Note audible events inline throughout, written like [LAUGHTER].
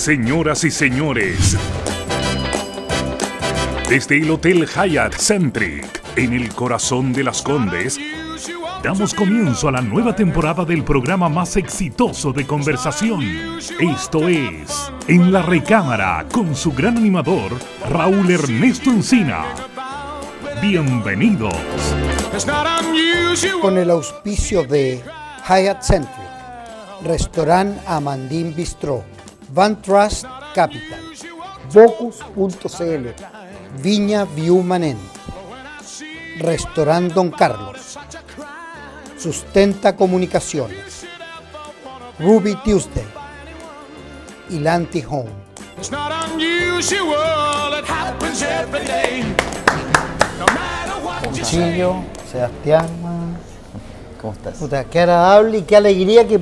Señoras y señores, desde el Hotel Hyatt Centric, en el corazón de las Condes, damos comienzo a la nueva temporada del programa más exitoso de conversación. Esto es En la Recámara, con su gran animador, Raúl Ernesto Encina. Bienvenidos. Con el auspicio de Hyatt Centric, Restaurant Amandine Bistro, Van Trust Capital, Vocus.cl, Viña View Manent, Restaurant Don Carlos, Sustenta Comunicaciones, Ruby Tuesday y Lanti Home. It's not unusual, it happens every day. No matter what you say. Chillo, Sebastián. ¿Cómo estás? Puta, qué agradable y qué alegría que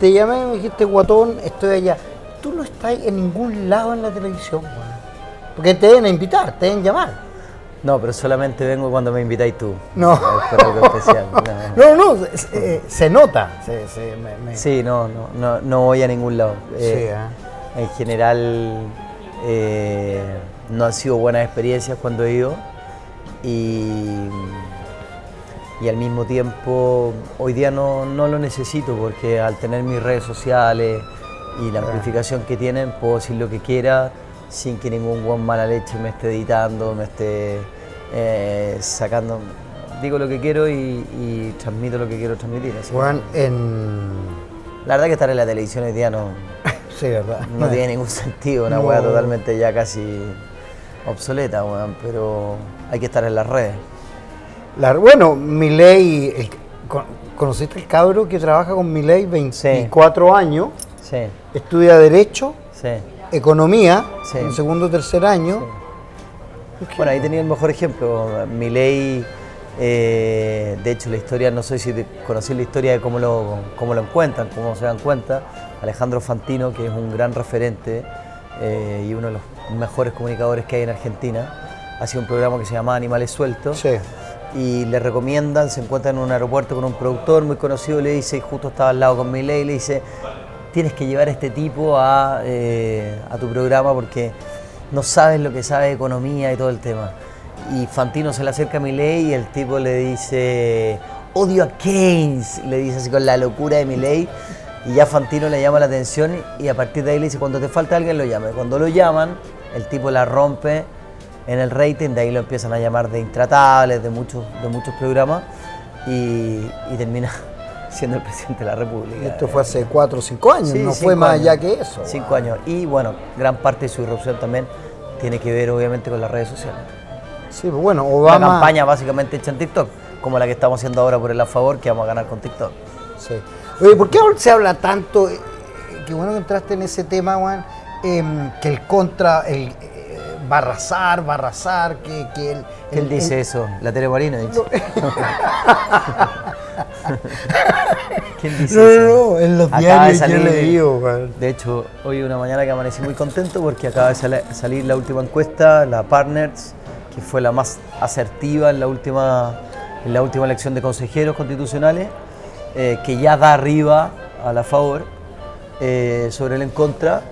te llamé y me dijiste, guatón, estoy allá. Tú no estás en ningún lado en la televisión, weón. Porque te deben invitar, te deben llamar. No, pero solamente vengo cuando me invitáis tú. No. Especial. [LAUGHS] No. No, no, se, eh, se nota. Se, se- me- me- Sí, no, no, no, no voy a ningún lado. Eh, ah. En general, eh, no han sido buenas experiencias cuando he ido. Y, y al mismo tiempo, hoy día no, no lo necesito porque al tener mis redes sociales y la amplificación que tienen, puedo decir lo que quiera sin que ningún buen mala leche me esté editando, me esté eh, sacando. Digo lo que quiero y, y transmito lo que quiero transmitir. Juan, en. La verdad que estar en la televisión hoy día no, [LAUGHS] Sí, ¿verdad? no tiene ningún sentido, una No. hueá totalmente ya casi obsoleta, weón, pero hay que estar en las redes. La- bueno, Milei, el- con- ¿conociste el cabro que trabaja con Milei 24 años? Sí, Estudia Derecho, sí. Economía, Sí. en segundo o tercer año. Bueno, ahí tenía el mejor ejemplo. Milei, eh, de hecho, la historia, no sé si conocí la historia de cómo lo, cómo lo encuentran, cómo se dan cuenta. Alejandro Fantino, que es un gran referente eh, y uno de los mejores comunicadores que hay en Argentina, hacía un programa que se llama Animales Sueltos. Sí. y le recomiendan, se encuentra en un aeropuerto con un productor muy conocido, le dice, y justo estaba al lado con Milei, le dice, tienes que llevar a este tipo a, eh, a tu programa porque no sabes lo que sabe de economía y todo el tema. Y Fantino se le acerca a Milei y el tipo le dice, odio a Keynes, le dice así con la locura de Milei. Y ya Fantino le llama la atención y a partir de ahí le dice, cuando te falta alguien lo llame. Cuando lo llaman, el tipo la rompe en el rating, de ahí lo empiezan a llamar de intratables, de muchos, de muchos programas, y, y termina siendo el presidente de la República. Esto fue hace 4 o 5 años, Sí, no cinco fue más años. allá que eso. Cinco años. Y bueno, gran parte de su irrupción también tiene que ver obviamente con las redes sociales. Sí, pues bueno, Una Obama. campaña básicamente hecha en TikTok, como la que estamos haciendo ahora por el a favor, que vamos a ganar con TikTok. Sí. Oye, ¿por qué se habla tanto? eh, Qué bueno que entraste en ese tema, Juan, em, que el contra, el eh, va a arrasar, va a arrasar, que, que ¿Quién el- dice el- eso? La Tere Marino dice. [LAUGHS] [LAUGHS] [LAUGHS] ¿Quién dice No, no, eso? no, en los Acaba de diarios yo he salir- leído, weón. De hecho, hoy una mañana que amanecí muy contento porque acaba de sale- salir la última encuesta, la Partners, que fue la más asertiva en la última, en la última elección de consejeros constitucionales, eh, que ya da arriba a la favor eh, sobre el en contra.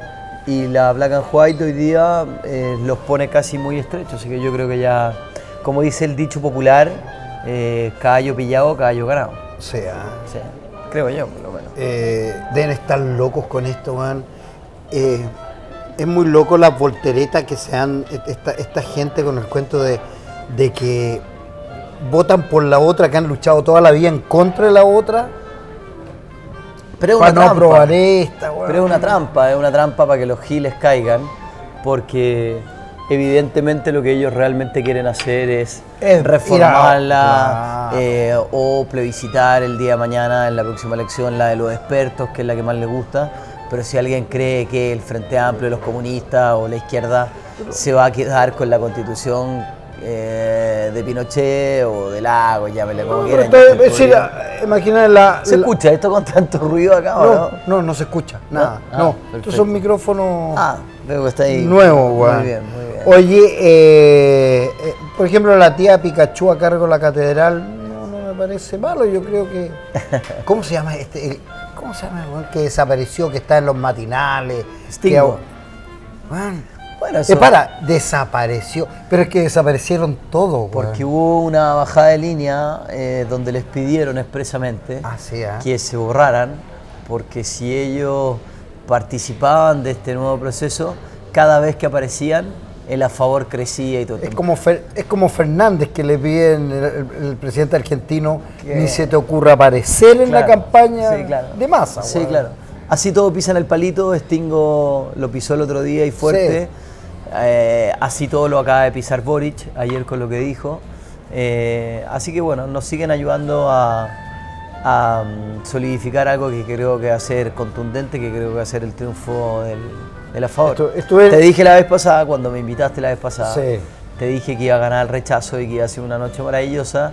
Y la Black and White hoy día eh, los pone casi muy estrechos, así que yo creo que ya, como dice el dicho popular, eh, caballo pillado, caballo ganado. O sea, Sí, creo yo, por lo menos. eh, deben estar locos con esto, Juan. Eh, es muy loco la voltereta que se dan esta, esta gente con el cuento de, de que votan por la otra, que han luchado toda la vida en contra de la otra. Pero es para una no trampa. aprobar esta, weón. Pero es una trampa, es una trampa para que los giles caigan, porque evidentemente lo que ellos realmente quieren hacer es Es reformarla a- eh, o plebiscitar el día de mañana en la próxima elección la de los expertos, que es la que más les gusta. Pero si alguien cree que el Frente Amplio, los comunistas o la izquierda se va a quedar con la constitución eh, de Pinochet o de Lago, llámele como quieran. imagina la. ¿Se la- escucha esto con tanto ruido acá o No, no? no, se escucha, nada. Ah, no, perfecto. estos son micrófonos Ah, veo que está ahí. nuevos. Muy bien, muy bien. Oye, eh, eh, por ejemplo, la tía Pikachu a cargo de la catedral, no, no me parece malo. Yo creo que. [LAUGHS] ¿Cómo se llama este? El- ¿Cómo se llama? el que desapareció, que está en los matinales. Stingo. Que, Bueno, eh, eso- para, desapareció. Pero es que desaparecieron todos, Porque hubo una bajada de línea eh, donde les pidieron expresamente Ah, sí, ah. que se borraran, porque si ellos participaban de este nuevo proceso, cada vez que aparecían, el a favor crecía y todo. Es como, Fer- es como Fernández que le piden el, presidente argentino Que- ni se te ocurra aparecer en la campaña sí, claro. de masa. Sí, claro. Así todo pisan el palito, Stingo lo pisó el otro día y fuerte. Eh, así todo lo acaba de pisar Boric ayer con lo que dijo. Eh, así que bueno, nos siguen ayudando a, a, mm, solidificar algo que creo que va a ser contundente, que creo que va a ser el triunfo del, del a favor. Esto- Te dije la vez pasada, cuando me invitaste la vez pasada, Sí. te dije que iba a ganar el rechazo y que iba a ser una noche maravillosa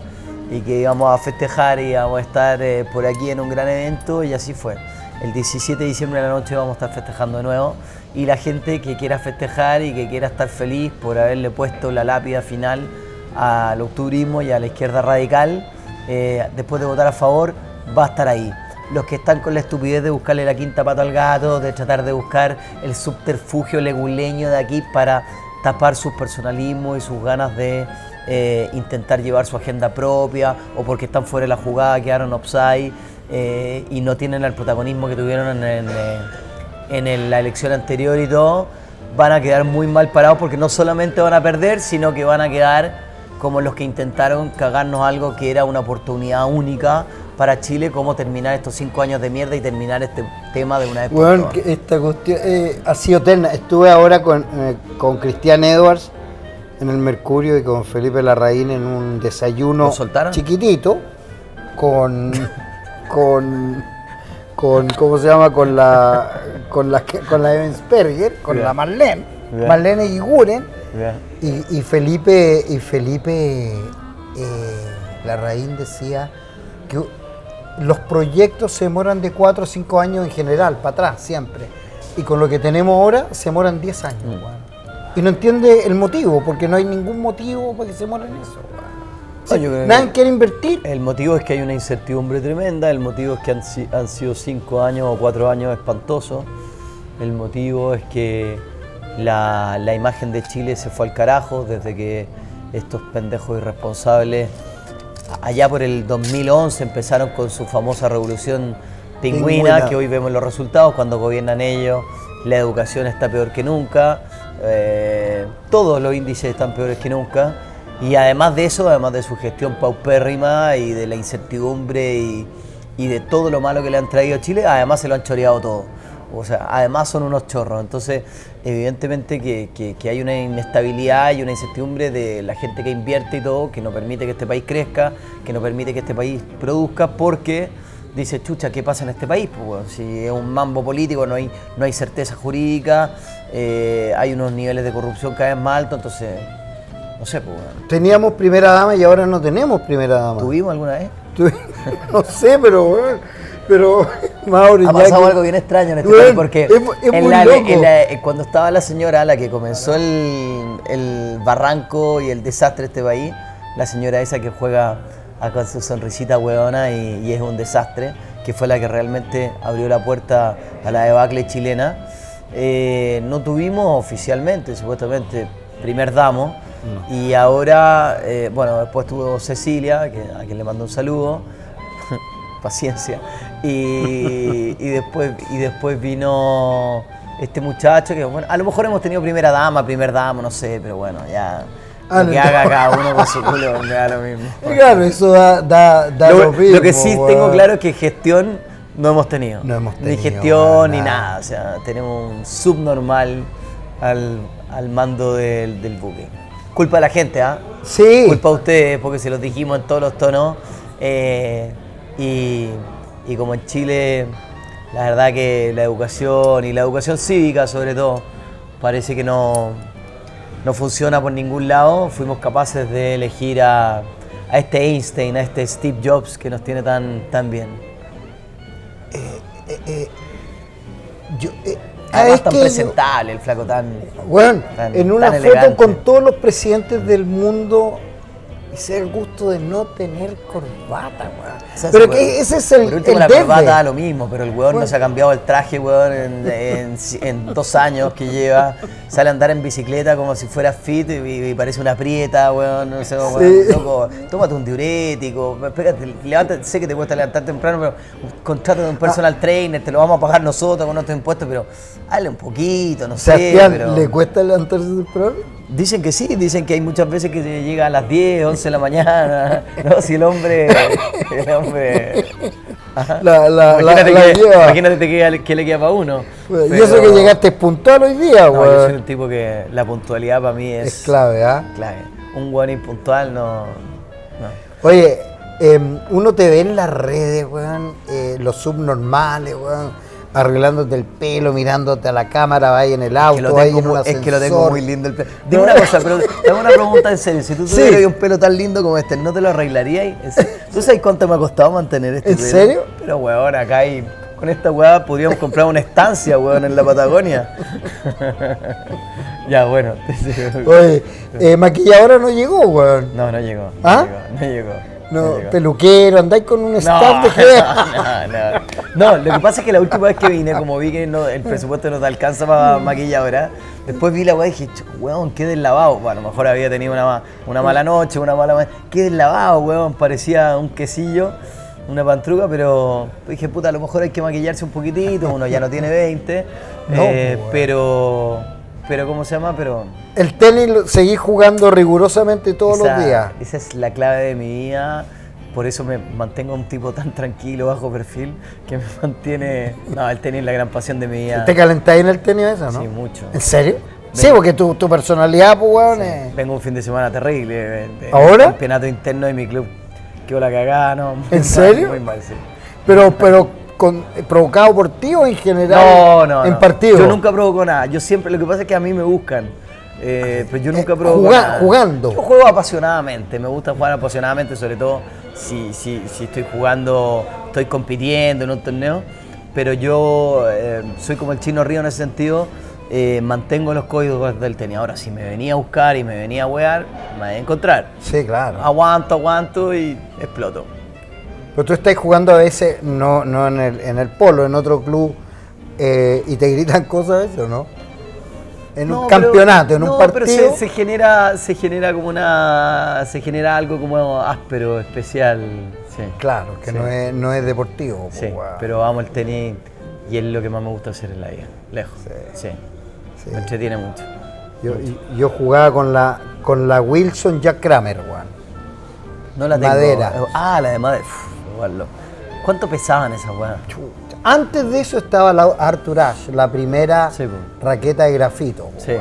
y que íbamos a festejar y íbamos a estar eh, por aquí en un gran evento y así fue. El 17 de diciembre de la noche vamos a estar festejando de nuevo y la gente que quiera festejar y que quiera estar feliz por haberle puesto la lápida final al octubrismo y a la izquierda radical, eh, después de votar a favor, va a estar ahí. Los que están con la estupidez de buscarle la quinta pata al gato, de tratar de buscar el subterfugio leguleño de aquí para tapar sus personalismos y sus ganas de eh, intentar llevar su agenda propia o porque están fuera de la jugada, quedaron offside eh, y no tienen el protagonismo que tuvieron en, en, eh, en el- la elección anterior y todo, van a quedar muy mal parados porque no solamente van a perder, sino que van a quedar como los que intentaron cagarnos algo que era una oportunidad única para Chile, cómo terminar estos cinco años de mierda y terminar este tema de una vez por todas. que esta cuestión eh, ha sido eterna. Estuve ahora con, eh, con Cristian Edwards en el Mercurio y con Felipe Larraín en un desayuno chiquitito con con con ¿cómo se llama? con la con la con la Evensperger, con la Marlene, Ya. Marlene Iguren Ya. y, y Felipe y Felipe eh, Larraín decía que los proyectos se demoran de 4 o 5 años en general, para atrás, siempre. Y con lo que tenemos ahora, se demoran 10 años, Mm. Y no entiende el motivo, porque no hay ningún motivo para que se demoren eso, Nadie quiere invertir. El motivo es que hay una incertidumbre tremenda, el motivo es que han, han sido cinco años o cuatro años espantosos, el motivo es que la, la imagen de Chile se fue al carajo desde que estos pendejos irresponsables allá por el 2011 empezaron con su famosa revolución pingüina, Pingüina. que hoy vemos los resultados, cuando gobiernan ellos, la educación está peor que nunca, eh, todos los índices están peores que nunca, y además de eso, además de su gestión paupérrima y de la incertidumbre y, y de todo lo malo que le han traído a Chile, además se lo han choreado todo. O sea, además son unos chorros. Entonces, evidentemente que, que- que hay una inestabilidad y una incertidumbre de la gente que invierte y todo, que no permite que este país crezca, que no permite que este país produzca, porque dice, chucha, ¿qué pasa en este país? Pues, si es un mambo político, no hay, no hay certeza jurídica, eh, hay unos niveles de corrupción cada vez más altos, entonces, no sé, pues, bueno. Teníamos primera dama y ahora no tenemos primera dama. ¿tuvimos alguna vez? [LAUGHS] No sé, pero pero [LAUGHS] Mauro, Ha pasado que- algo bien extraño en este Weón, país porque es es en muy la- loco. en la- eh, cuando estaba la señora, la que comenzó el, el barranco y el desastre de este país, la señora esa que juega a- con su sonrisita hueona y, y es un desastre, que fue la que realmente abrió la puerta a la debacle chilena, eh, no tuvimos oficialmente, supuestamente, primer damo. Y ahora, eh, bueno, después tuvo Cecilia, que, a quien le mando un saludo, [LAUGHS] paciencia. Y, y después, y después vino este muchacho que, bueno, a lo mejor hemos tenido primera dama, primer damo, no sé, pero bueno, ya. Ah, lo que no. haga cada uno con su culo me da lo mismo. [LAUGHS] Claro, eso da, da, da Lo, lo, mismo, lo que sí tengo claro es que gestión no hemos tenido. No hemos Ni tenido, gestión ni nada. O sea, tenemos un subnormal al, al mando del, del buque. Culpa de la gente, ¿ah? Sí. Culpa de ustedes, porque se los dijimos en todos los tonos. eh, y, y como en Chile, la verdad que la educación y la educación cívica sobre todo, parece que no, no funciona por ningún lado. Fuimos capaces de elegir a, a este Einstein, a este Steve Jobs que nos tiene tan, tan bien. Eh, eh, yo, eh, Además es tan presentable, el flaco tan... Bueno, Tan- en una tan foto elegante. con todos los presidentes del mundo y sea el gusto de no tener corbata, weón. O sea, pero que ese es el, Por último, el la desde. corbata da lo mismo, pero el weón no se ha cambiado el traje, weón, en, en- [LAUGHS] en dos años que lleva. Sale a andar en bicicleta como si fuera fit y, y parece una prieta, weón. No sé, weón, Sí. loco, tómate un diurético, pégate, levántate, sé que te cuesta levantar temprano, pero contrata un personal trainer, te lo vamos a pagar nosotros con nuestros impuestos, pero hazle un poquito, no sé. Pero- ¿le cuesta levantarse temprano? Dicen que sí, dicen que hay muchas veces que se llega a las 10, 11 de la mañana. [LAUGHS] No, si el hombre. [LAUGHS] El hombre. La- la- imagínate, la- que, lleva. imagínate que, que le queda para uno. Y eso que llegaste puntual hoy día, No, yo soy un tipo que la puntualidad para mí es, Es clave, ¿ah? clave. Un weón impuntual no. no. Oye, em, uno te ve en las redes, weón, eh, los subnormales, weón, arreglándote el pelo, mirándote a la cámara, ahí en el auto, Que ahí en un es que lo tengo muy lindo el pelo. Dime una cosa, pero te hago una pregunta en serio. Si tú Sí. tuvieras un pelo tan lindo como este, ¿no te lo arreglarías? ¿En? ¿Tú sabes cuánto me ha costado mantener este ¿En pelo? serio? Pero weón, acá hay. Con esta weá podríamos comprar una estancia, weón, en la Patagonia. [LAUGHS] ya, bueno. Oye, eh, maquilladora no llegó, weón. No, no llegó. No ¿Ah? llegó. No llegó. No, peluquero, andáis con un No, staff de [LAUGHS] jefe. no, no. No, lo que pasa es que la última vez que vine, como vi que no- el presupuesto no te alcanza para maquilladora, después vi la weá y dije, "Ch, weón, qué deslavado. Bueno, a lo mejor había tenido una, una mala noche, una mala ma- Qué deslavado, weón. Parecía un quesillo, una pantruga, pero dije, puta, a lo mejor hay que maquillarse un poquitito. Uno ya no tiene 20. No, eh, pero, pero, ¿cómo se llama? Pero El tenis lo seguís jugando rigurosamente todos esa, los días. Esa es la clave de mi vida. Por eso me mantengo un tipo tan tranquilo, bajo perfil, que me mantiene. No, el tenis es la gran pasión de mi vida. ¿Te calentáis en el tenis eso, no? Sí, mucho. ¿En serio? Sí, porque tu, tu personalidad, pues, weón, es- Vengo un fin de semana terrible. de- de- ¿Ahora? Campeonato interno de mi club. Qué la cagada, ¿no? Muy ¿En mal, serio? Muy mal, sí. Pero, pero con, provocado por ti o en general No, no, en no. partido. Yo nunca provoco nada. Yo siempre, lo que pasa es que a mí me buscan. Eh, pero yo nunca Eh, provoco juga- nada. jugando. Yo juego apasionadamente. Me gusta jugar apasionadamente, sobre todo si, si, si estoy jugando, estoy compitiendo en un torneo. Pero yo eh, soy como el chino río en ese sentido. eh, mantengo los códigos del tenis. Ahora, si me venía a buscar y me venía a wear, me va a encontrar. Sí, claro. Aguanto, aguanto y exploto. Pero tú estás jugando a veces, no, no en, el, en el polo, en otro club, eh, y te gritan cosas a veces, ¿o no? En un pero- campeonato, en un no, partido. pero se, se genera, se genera como una, se genera algo como áspero, especial, sí. Claro, que Sí. no, es, no es deportivo. Sí, pero amo el tenis y es lo que más me gusta hacer en la vida, lejos. Sí. Sí. Me entretiene mucho. Yo, yo jugaba con la, con la Wilson Jack Kramer, weón. No la tengo. Madera. Ah, la de madera. Uf, igual lo- ¿Cuánto pesaban esas weas? Antes de eso estaba la Arthur Ashe, la primera Sí, raqueta de grafito, Sí.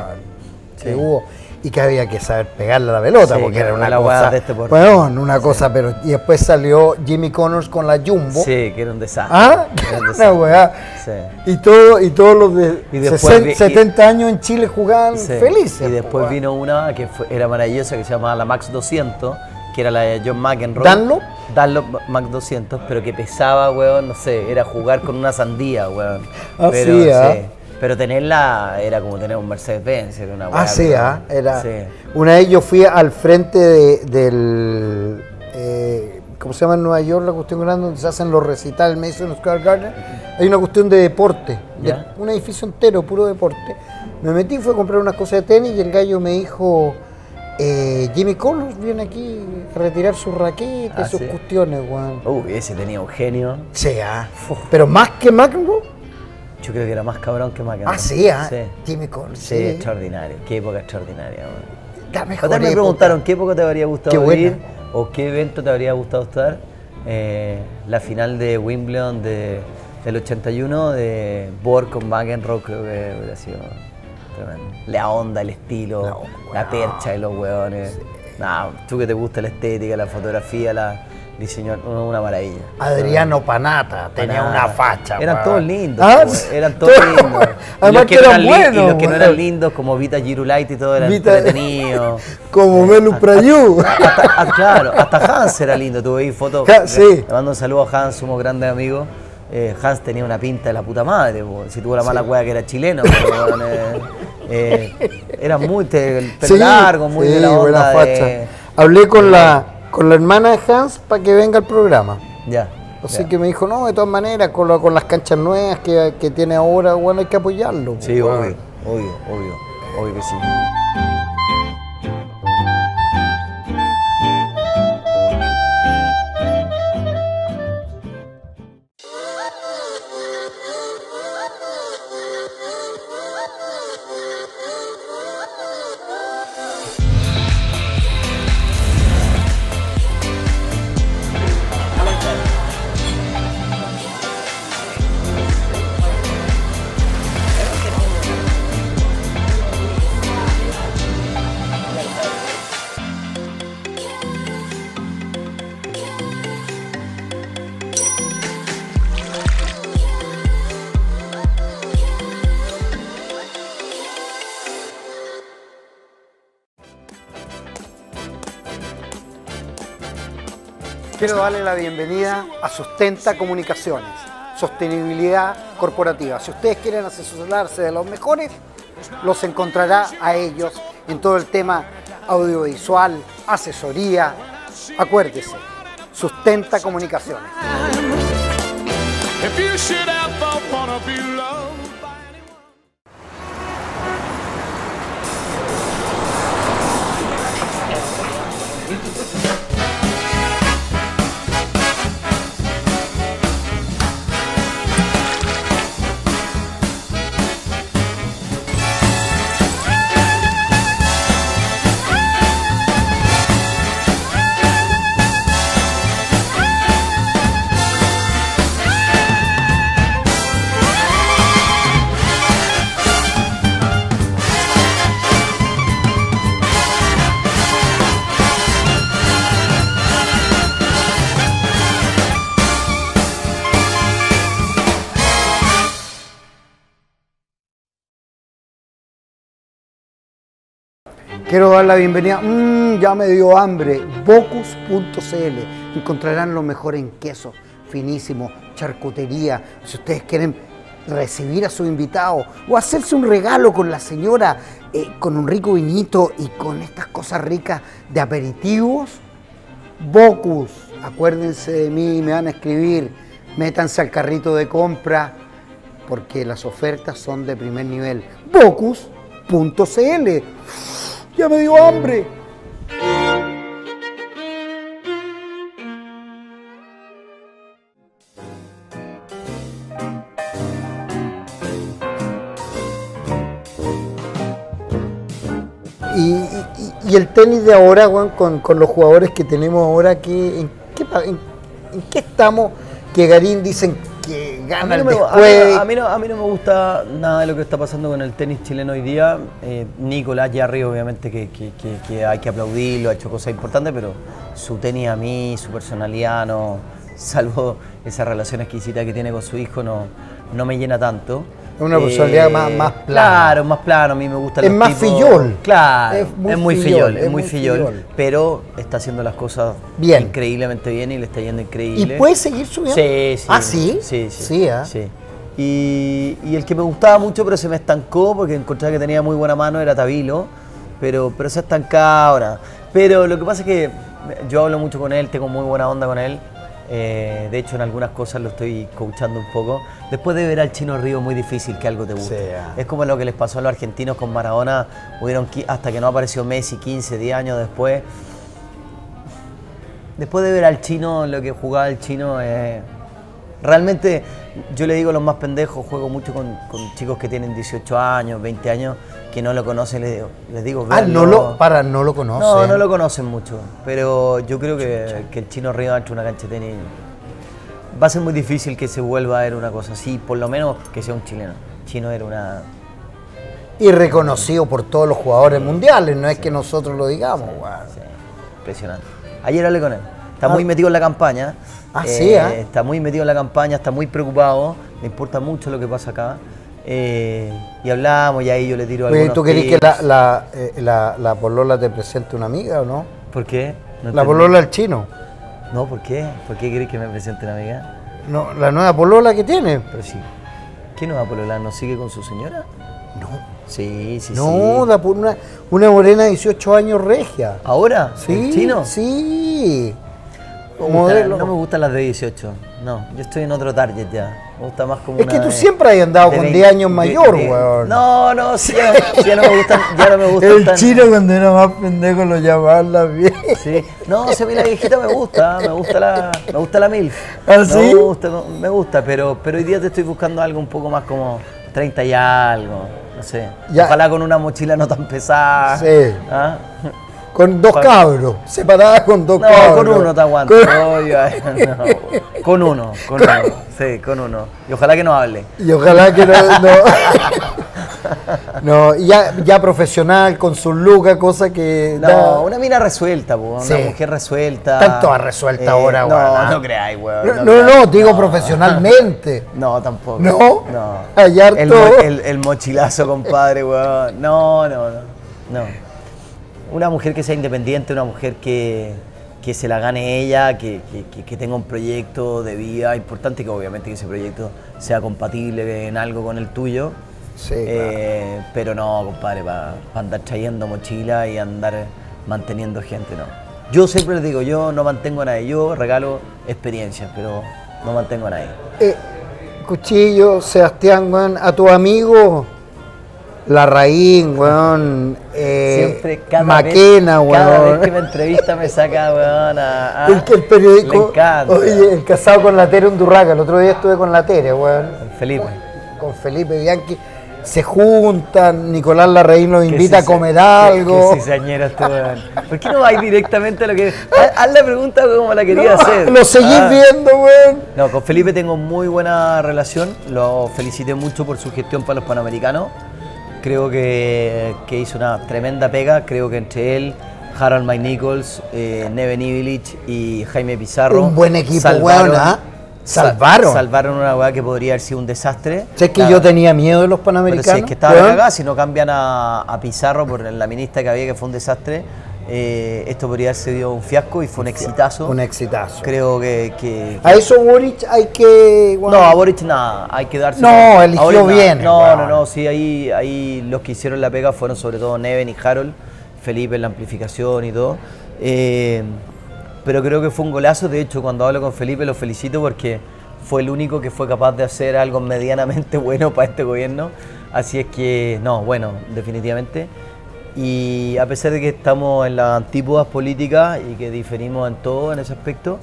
que hubo. Y que había que saber pegarle a la pelota, Sí, porque que era una cosa. de este bueno, una cosa, pero. Y después salió Jimmy Connors con la Jumbo. Sí, que era un desastre. ¿Ah? Era un [LAUGHS] Una weá. Sí. Y, todo, y todos los de Y después 60, vi- y- 70 años en Chile jugaban felices. Y después vino una que fue- era maravillosa que se llamaba la Max 200, que era la de John McEnroe. ¿Dunlop? Dunlop Max 200, pero que pesaba, weón, no sé, era jugar con una sandía, weón. Ah, pero, sí, ¿ah? Pero tenerla era como tener un Mercedes-Benz, era una weá, Ah, sí, ah, era. Sí. Una vez yo fui al frente de- del. eh, ¿Cómo se llama en Nueva York la cuestión grande donde se hacen los recitales Mason Square Garden? Hay una cuestión de deporte, de- un edificio entero, puro deporte. Me metí, fue a comprar unas cosas de tenis y el gallo me dijo. Eh, Jimmy Connors viene aquí a retirar sus raquetas, Ah, sus sí. cuestiones, weón. Uy, ese tenía un genio. Sí, ah. Pero más que McEnroe. Yo creo que era más cabrón que McEnroe. Ah, sí, ah. Sí. Jimmy Connors. Sí, Sí, extraordinario. Qué época extraordinaria, weón. La mejor me preguntaron qué época te habría gustado vivir o qué evento te habría gustado estar. Eh, la final de Wimbledon de, del 81 de Borg con McEnroe creo que hubiera sido. La onda, el estilo, La la, percha de los hueones. Nah, tú que te gusta la estética, la fotografía, la diseño, una maravilla. Adriano Panata tenía Panata. una facha. Eran todos lindos, Ah, po, eran todos lindos. [LAUGHS] Y Además los que no eran buenos. Y los que no eran lindos, como Vita Girulite y todo, eran Vita-. [LAUGHS] Como Melu Prayu. Hasta, ah, claro, hasta Hans era lindo, tuve ahí fotos. Ja- sí. Le mando un saludo a Hans, somos grandes amigos. Eh, Hans tenía una pinta de la puta madre, po. si tuvo la mala hueá que era chileno, pero, [LAUGHS] eh, eh, era muy te- el pelo Sí, largo, muy sí, de la onda de, Hablé con la, con la hermana de Hans para que venga al programa. Ya. Así ya. que me dijo, no, de todas maneras, con, la- con las canchas nuevas que, que tiene ahora, bueno, hay que apoyarlo. Sí, Bueno. obvio, obvio, obvio, obvio que sí. Darle la bienvenida a Sustenta Comunicaciones, sostenibilidad corporativa. Si ustedes quieren asesorarse de los mejores, los encontrará a ellos en todo el tema audiovisual, asesoría. Acuérdese, Sustenta Comunicaciones. Quiero dar la bienvenida, mmm, ya me dio hambre, Bocus.cl. Encontrarán lo mejor en queso, finísimo, charcutería. Si ustedes quieren recibir a su invitado o hacerse un regalo con la señora, eh, con un rico vinito y con estas cosas ricas de aperitivos, Bocus. Acuérdense de mí, me van a escribir, métanse al carrito de compra porque las ofertas son de primer nivel. Bocus.cl. Ya me dio hambre. Y, y- el tenis de ahora, Juan, con, con los jugadores que tenemos ahora, ¿qué, qué, en qué estamos? Que Garín dicen que A mí, no el me, a, mí, después. a mí no, a mí no me gusta nada de lo que está pasando con el tenis chileno hoy día. Eh, Nicolás Yarri, obviamente, que, que- que- que hay que aplaudirlo, ha hecho cosas importantes, pero su tenis a mí, su personalidad, no, [LAUGHS] salvo esa relación exquisita que tiene con su hijo, no, no me llena tanto. Una personalidad más- más plana. Claro, más plano, a mí me gusta Es más fillol. Claro, Es es muy muy, fillol, fillol, es es muy fillol, fillol. pero está haciendo las cosas Bien. increíblemente bien y le está yendo ¿Y increíble. puede seguir subiendo? Sí, sí. ¿Ah, sí? Sí, sí. Sí, ¿ah? sí. Y, y el que me gustaba mucho, pero se me estancó porque encontraba que tenía muy buena mano, era Tabilo. Pero, pero se ha estancado ahora. Pero lo que pasa es que yo hablo mucho con él, tengo muy buena onda con él. Eh, de hecho, en algunas cosas lo estoy coachando un poco. Después de ver al Chino Río, muy difícil que algo te guste. Sí, ah. Es como lo que les pasó a los argentinos con Maradona. Hubieron hasta que no apareció Messi 15, 10 años después. Después de ver al chino, lo que jugaba el chino, eh, realmente yo le digo a los más pendejos, juego mucho con, con chicos que tienen 18 años, 20 años, que no lo conocen, les digo, les digo Ah, no lo, para, no lo conoce. No, no lo conocen mucho, pero yo creo que, que el chino Río entre una cancha de tenis va a ser muy difícil que se vuelva a ver una cosa así, por lo menos que sea un chileno. Chino era una... Y reconocido por todos los jugadores mundiales, no es que nosotros lo digamos. Sí, impresionante. Ayer hablé con él. Está Ah. muy metido en la campaña. Ah, sí, ¿ah? Está muy metido en la campaña, está muy preocupado. Le importa mucho lo que pasa acá. Eh, y hablamos y ahí yo le tiro Oye, algunos ¿Tú querés que tips. la, la, eh, la, la polola te presente una amiga o no? ¿Por qué? No la polola del chino. No, ¿por qué? ¿Por qué querés que me presente una amiga? No, la nueva polola que tiene. Pero sí. ¿Qué no va a pololar? ¿No sigue con su señora? No, Sí, sí, no, sí. por una, una morena de 18 años regia. ¿Ahora? Sí, ¿El chino? Sí. Modelo. no me gustan las de 18. No, yo estoy en otro target ya. Me gusta más como Es una que tú de- siempre has andado con 20 10 años mayor, de- weón. No, no, sí, ya, ya no me gustan, ya no me [LAUGHS] gustan El tan- chino cuando era más pendejo lo llamaban la vieja. Sí. No, si a mí la viejita me gusta, me gusta la, me gusta la MILF. ¿Ah, sí? Me gusta, me gusta, pero, pero hoy día te estoy buscando algo un poco más como 30 y algo, no sé. Ya. Ojalá con una mochila no tan pesada. Sí. ¿Ah? Con dos cabros, separadas con dos No, cabros. con uno te aguanto. Con- no. [LAUGHS] Con uno, con uno. Sí, con uno. Y ojalá que no hable. Y ojalá que no. No, [LAUGHS] No, ya, ya profesional, con su lucas, cosa que. No, da- una mina resuelta, po, una Sí. mujer resuelta. Están todas resueltas ahora, no, weón, ¿ah? No, creáis, weón. No, no, creáis. no, digo profesionalmente. [LAUGHS] No, tampoco. ¿No? No. Hay harto- El, el- el mochilazo, compadre, weón. No, no, no. No. Una mujer que sea independiente, una mujer que, que se la gane ella, que, que- tenga un proyecto de vida importante, que obviamente que ese proyecto sea compatible en algo con el tuyo. Sí, Eh, Pero no, compadre, para andar trayendo mochila y andar manteniendo gente, no. Yo siempre les digo, yo no mantengo a nadie, yo regalo experiencias, pero no mantengo a nadie. Eh, Cuchillo, Sebastián, weón, a tu amigo, La Raíz, weón, eh, Siempre, cada Maquena, vez, cada weón. vez que me entrevista me saca, weón, a, a- El, que el periódico. Le encanta. Oye, el casado con la Tere Undurraca. El otro día estuve con la Tere, weón. Felipe. Con Felipe Bianchi. Se juntan, Nicolás Larraín los invita a comer algo. Cizañero este weón. ¿Por qué no vais directamente a lo que.? Haz, haz la pregunta como la quería hacer. Lo seguís Ah. viendo, weón. No, con Felipe tengo muy buena relación. Lo felicité mucho por su gestión para los Panamericanos. Creo que, que hizo una tremenda pega. Creo que entre él, Harold Mike Nichols, eh, Neven Ivilic y Jaime Pizarro. Un buen equipo, salvaron- ¿ah? sal- Salvaron. salvaron una weá que podría haber sido un desastre. Sé que Claro. yo tenía miedo de los Pero panamericanos. si es que estaba cagada, si no cambian a, a Pizarro por la ministra que había, que fue un desastre, eh, esto podría haber sido un fiasco y fue un exitazo. Un exitazo. Creo que. que- A eso Boric hay que. no, a Boric nada, hay que darse. No, eligió Boric bien, No, no, no, sí, ahí, ahí los que hicieron la pega fueron sobre todo Neven y Harold, Felipe en la amplificación y todo. Eh, pero creo que fue un golazo, de hecho cuando hablo con Felipe lo felicito porque fue el único que fue capaz de hacer algo medianamente [LAUGHS] bueno para este gobierno. Así es que, no, bueno, definitivamente. Y a pesar de que estamos en las antípodas políticas y que diferimos en todo en ese aspecto,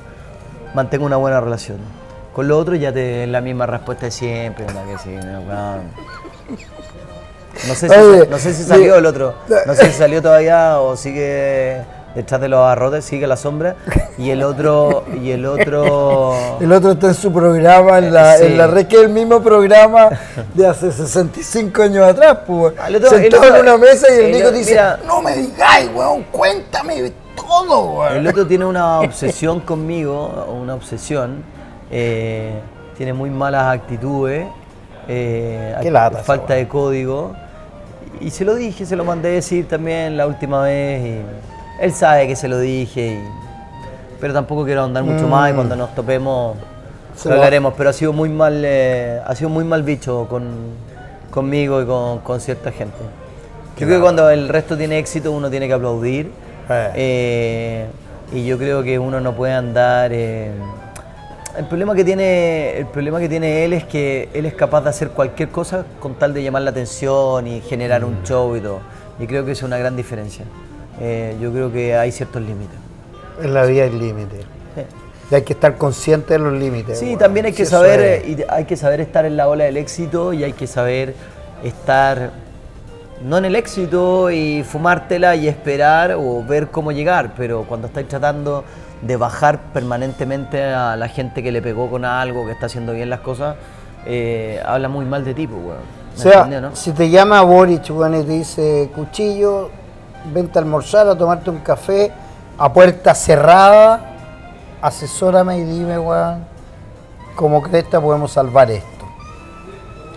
mantengo una buena relación. Con lo otro ya te es la misma respuesta de siempre, ¿no? que sí, no, weón. No sé, si, Oye, no sé si salió el otro, no sé si salió todavía o sigue detrás de los arrotes, sigue la sombra. Y el otro, y el otro... [LAUGHS] El otro está en su programa, en la, Sí. en la red, que es el mismo programa de hace 65 años atrás, pues. Otro- Sentado otro- en una mesa y el, el Nico dice, mira. no me digáis, weón, cuéntame todo, weón. El otro tiene una obsesión conmigo, una obsesión. eh, tiene muy malas actitudes. eh, Qué lata falta de código. Y se lo dije, se lo mandé a decir también la última vez. Y él sabe que se lo dije. y- pero tampoco quiero andar mucho más y cuando nos topemos Mm. Se lo lo- hablaremos. Pero ha sido muy mal, eh, ha sido muy mal bicho con, conmigo y con, con cierta gente. Yo creo que cuando el resto tiene éxito uno tiene que aplaudir. Eh. Eh, y yo creo que uno no puede andar. eh, el problema que tiene, el problema que tiene él es que él es capaz de hacer cualquier cosa con tal de llamar la atención y generar Mm. un show y todo. Y creo que es una gran diferencia. Eh, yo creo que hay ciertos límites. En la vida hay límites. Sí. Y hay que estar consciente de los límites. Sí, también hay que saber, y hay que saber estar en la ola del éxito y hay que saber estar no en el éxito y fumártela y esperar o ver cómo llegar, pero cuando estáis tratando de bajar permanentemente a la gente que le pegó con algo, que está haciendo bien las cosas, eh, habla muy mal de ti, pues, weón. O ¿Me sea, no? si te llama Boric, weón, y te dice, cuchillo, vente a almorzar, a tomarte un café, a puerta cerrada, asesórame y dime, weón, cómo cresta podemos salvar esto.